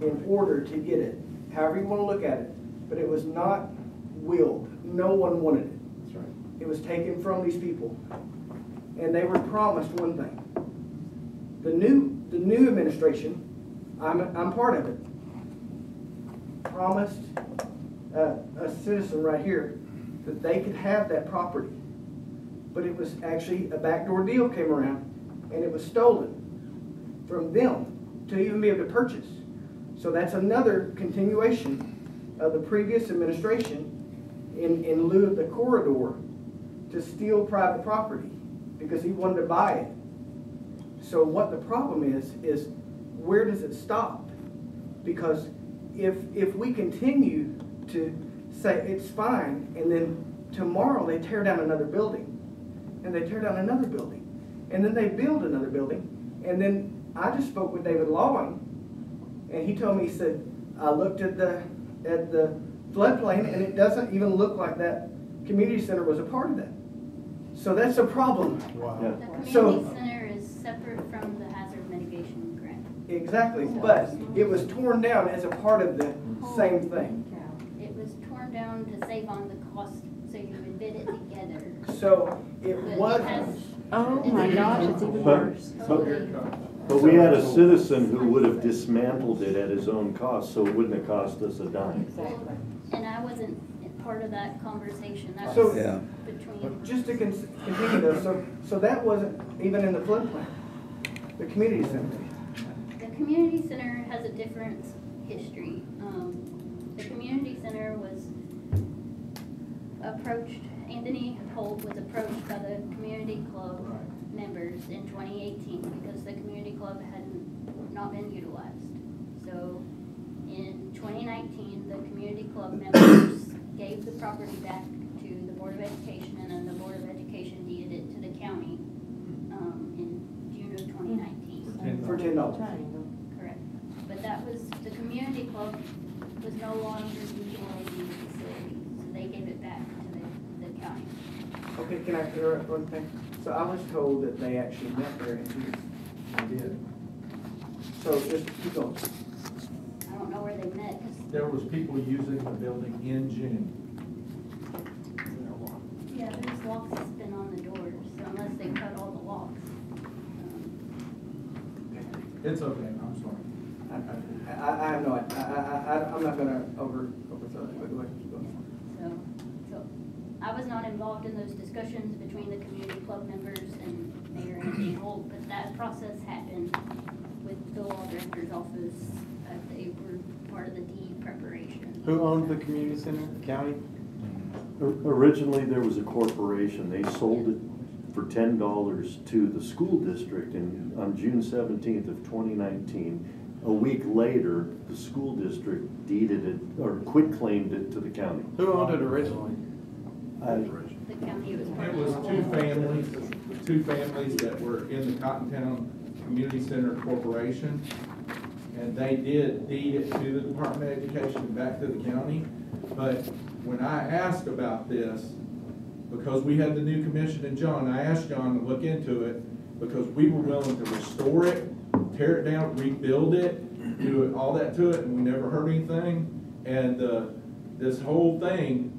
in order to get it, however you want to look at it. But it was not willed. No one wanted it. That's right. It was taken from these people. And they were promised one thing. The new, the new administration, I'm, I'm part of it, promised uh, a citizen right here that they could have that property. But it was actually, a backdoor deal came around and it was stolen from them to even be able to purchase. So that's another continuation of the previous administration in, in lieu of the corridor to steal private property because he wanted to buy it. So what the problem is, is where does it stop? Because if, if we continue to say it's fine, and then tomorrow they tear down another building, and they tear down another building, and then they build another building, and then I just spoke with David Lawing, and he told me, he said, I looked at the, at the floodplain, and it doesn't even look like that community center was a part of that. So that's a problem. Wow. The So- community center is separate from the hazard mitigation grant. Exactly, but it was torn down as a part of the same thing. It was torn down to save on the cost, so you would bid it together. So it But was, has- Oh my gosh, it's even But- worse. Totally. But we had a citizen who would have dismantled it at his own cost, so it wouldn't have cost us a dime. And I wasn't part of that conversation. That So- was Yeah. between, just to con- continue though, so, so that wasn't even in the floodplain, the community center. the community center has a different history. Um, the community center was approached, Anthony Holt was approached by the community club members in twenty eighteen because the community club hadn't, been utilized. So in twenty nineteen, the community club members gave the property back to the Board of Education and then the Board of Education deeded it to the county, um, in June of twenty nineteen. For ten dollars. Correct. But that was, the community club was no longer utilizing the facility, so they gave it back to the, the county. Okay, can I interrupt one thing? So I was told that they actually met there in June. They did. So just keep going. I don't know where they met, There was people using the building in June. yeah, there's locks that's been on the doors, so unless they cut all the locks. um, It's okay, I'm sorry. I, I, I have no, I, I, I, I'm not gonna over, overthrow it, but go ahead, keep going. So, so, I was not involved in those discussions between the community club members and Mayor Anthony Holt, but that process happened with the law director's office, uh, they were part of the deed preparation. Who owned the community center? The county? Originally, there was a corporation, they sold it for ten dollars to the school district in, on June seventeenth of twenty nineteen. A week later, the school district deeded it, or quit-claimed it to the county. Who owned it originally? I- The county was It was two families, two families that were in the Cottontown Community Center Corporation. And they did deed it to the Department of Education and back to the county. But when I asked about this, because we had the new commission and John, I asked John to look into it because we were willing to restore it, tear it down, rebuild it, do it, all that to it, and we never heard anything. And, uh, this whole thing, that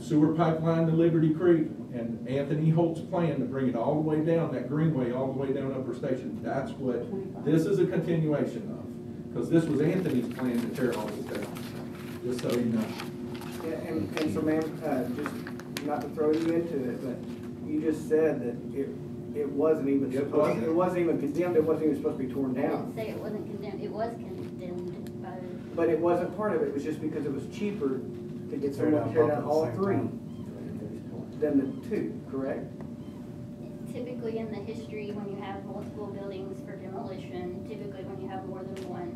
sewer pipeline to Liberty Creek and Anthony Holt's plan to bring it all the way down, that greenway, all the way down Upper Station, that's what, this is a continuation of. Because this was Anthony's plan to tear all this down, just so you know. Yeah, And, and so ma'am, uh, just not to throw you into it, but you just said that it, it wasn't even It supposed, wasn't. it wasn't even condemned, it wasn't even supposed to be torn I didn't down. say it wasn't condemned, it was condemned by, But it wasn't part of it, it was just because it was cheaper to get Tear someone down to tear down all three time. than the two, correct? typically in the history, when you have multiple buildings for demolition, typically when you have more than one,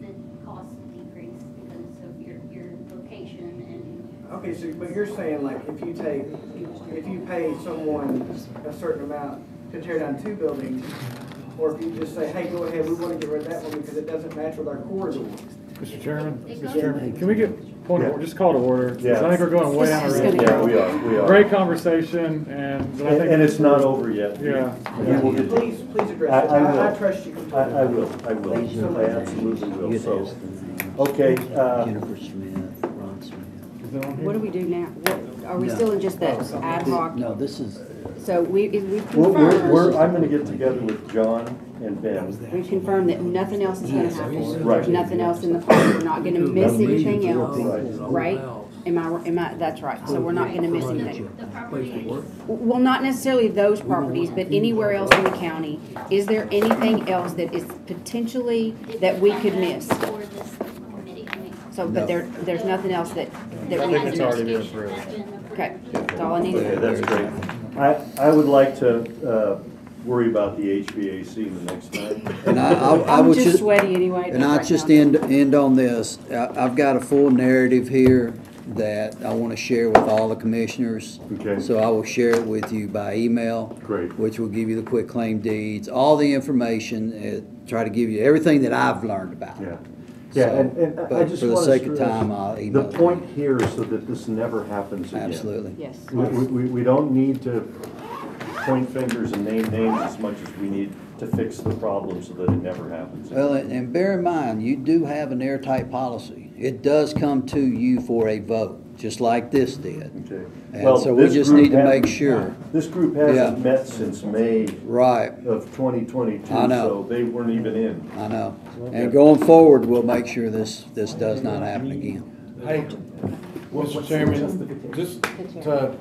the costs decrease because of your, your location and Okay, so, but you're saying like if you take, if you pay someone a certain amount to tear down two buildings, or if you just say, hey, go ahead, we wanna get rid of that one because it doesn't match with our corridor. Mr. Chairman, Mr. Chairman, can we get, point of Yeah. order, just call to order. Yeah. I think we're going way down This the road. Yeah, we are, we are. Great conversation, and but I And, think. and it's not over yet. Yeah. We will get- Please, please address I, it. I I, I will. trust you. I, I will, I will. Thank you so much. I absolutely will, so. asked them. Okay, uh, Jennifer Smith, Ron Smith. Is it on here? What do we do now? What, are we No. still in just that ad hoc? No, this is, So we, we we're, we're, we're, confirmed, I'm gonna get together with John and Ben. we confirmed that nothing else is gonna happen. Right. There's nothing else in the pot. We're not gonna miss anything else, Right. right? Am I, am I, that's right. So we're not gonna miss anything. the property. Well, not necessarily those properties, but anywhere else in the county. Is there anything else that is potentially, that we could miss? For this committee, I mean. So, but there, there's nothing else that, that we think could it's already been Investigation approved. been approved. Okay, that's all I need. Okay, that's great. I, I would like to, uh, worry about the HVAC the next time. and I, I, I I'm would just just. sweaty anyway. And I right just now. end, end on this. I, I've got a full narrative here that I want to share with all the commissioners. Okay. So I will share it with you by email. Great. Which will give you the quick claim deeds, all the information, uh, try to give you everything that I've learned about. Yeah. Yeah, So, and, and I but just for the sake of time, I'll The email it. point here is so that this never happens again. Absolutely. Yes. We, we, we- we don't need to point fingers and name names as much as we need to fix the problem so that it never happens. Well, and, and bear in mind, you do have an airtight policy. It does come to you for a vote, just like this did. Okay. And Well, so we just need to make sure. This group hasn't met since May Right, of twenty twenty-two, I know. so they weren't even in. I know. And going forward, we'll make sure this, this does not happen again. Hey, Mr. Chairman, just to,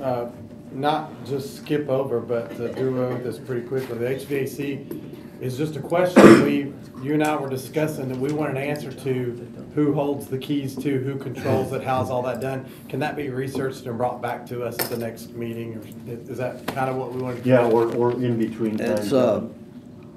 uh, not just skip over, but to do over this pretty quickly, the HVAC is just a question we, you and I were discussing that we want an answer to who holds the keys to, who controls it, how's all that done? Can that be researched and brought back to us at the next meeting, or is is that kind of what we want to? Yeah, or, or in between times. It's, uh,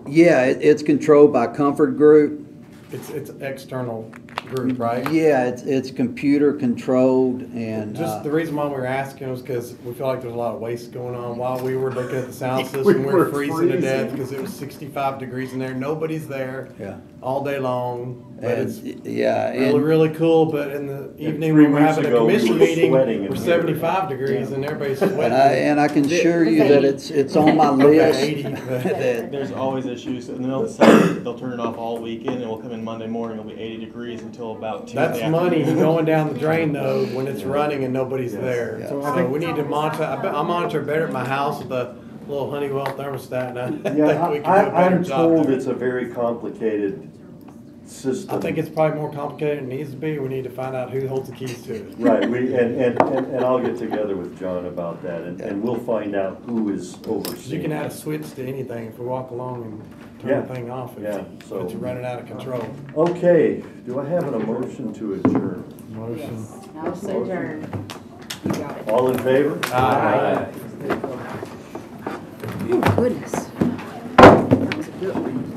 yeah, it, it's controlled by Comfort Group. It's, it's external group, right? Yeah, it's, it's computer controlled and, Just uh, the reason why we were asking was because we feel like there's a lot of waste going on. While we were looking at the sound system, we were were freezing to death because it was sixty-five degrees in there. Nobody's there yeah. All day long. But And, it's yeah, really, and, really cool. But in the evening, when we're weeks having a ago, we commission were meeting, we're seventy-five degrees and everybody's sweating. and I, and I can assure you that it's, it's on my list. 80, that- There's always issues, and they'll say they'll turn it off all weekend, and we'll come in Monday morning, it'll be eighty degrees until about two. That's money going down the drain though when it's running and nobody's there. Yeah. So we need to monitor. I I monitor better at my house with a little Honeywell thermostat, and I think we Yeah, can do a I, I, better I'm job told there. it's a very complicated system. I think it's probably more complicated than it needs to be. We need to find out who holds the keys to it. Right, we, and, and, and and I'll get together with John about that, and, and we'll find out who is overseeing. You can add a switch to anything if we walk along and Yeah. turn the thing off if, Yeah, if so- it's running out of control. Okay, do I have an emotion to adjourn? Motion. I'll say adjourn. You got it. All in favor? Aye. Oh, goodness. That was a good one.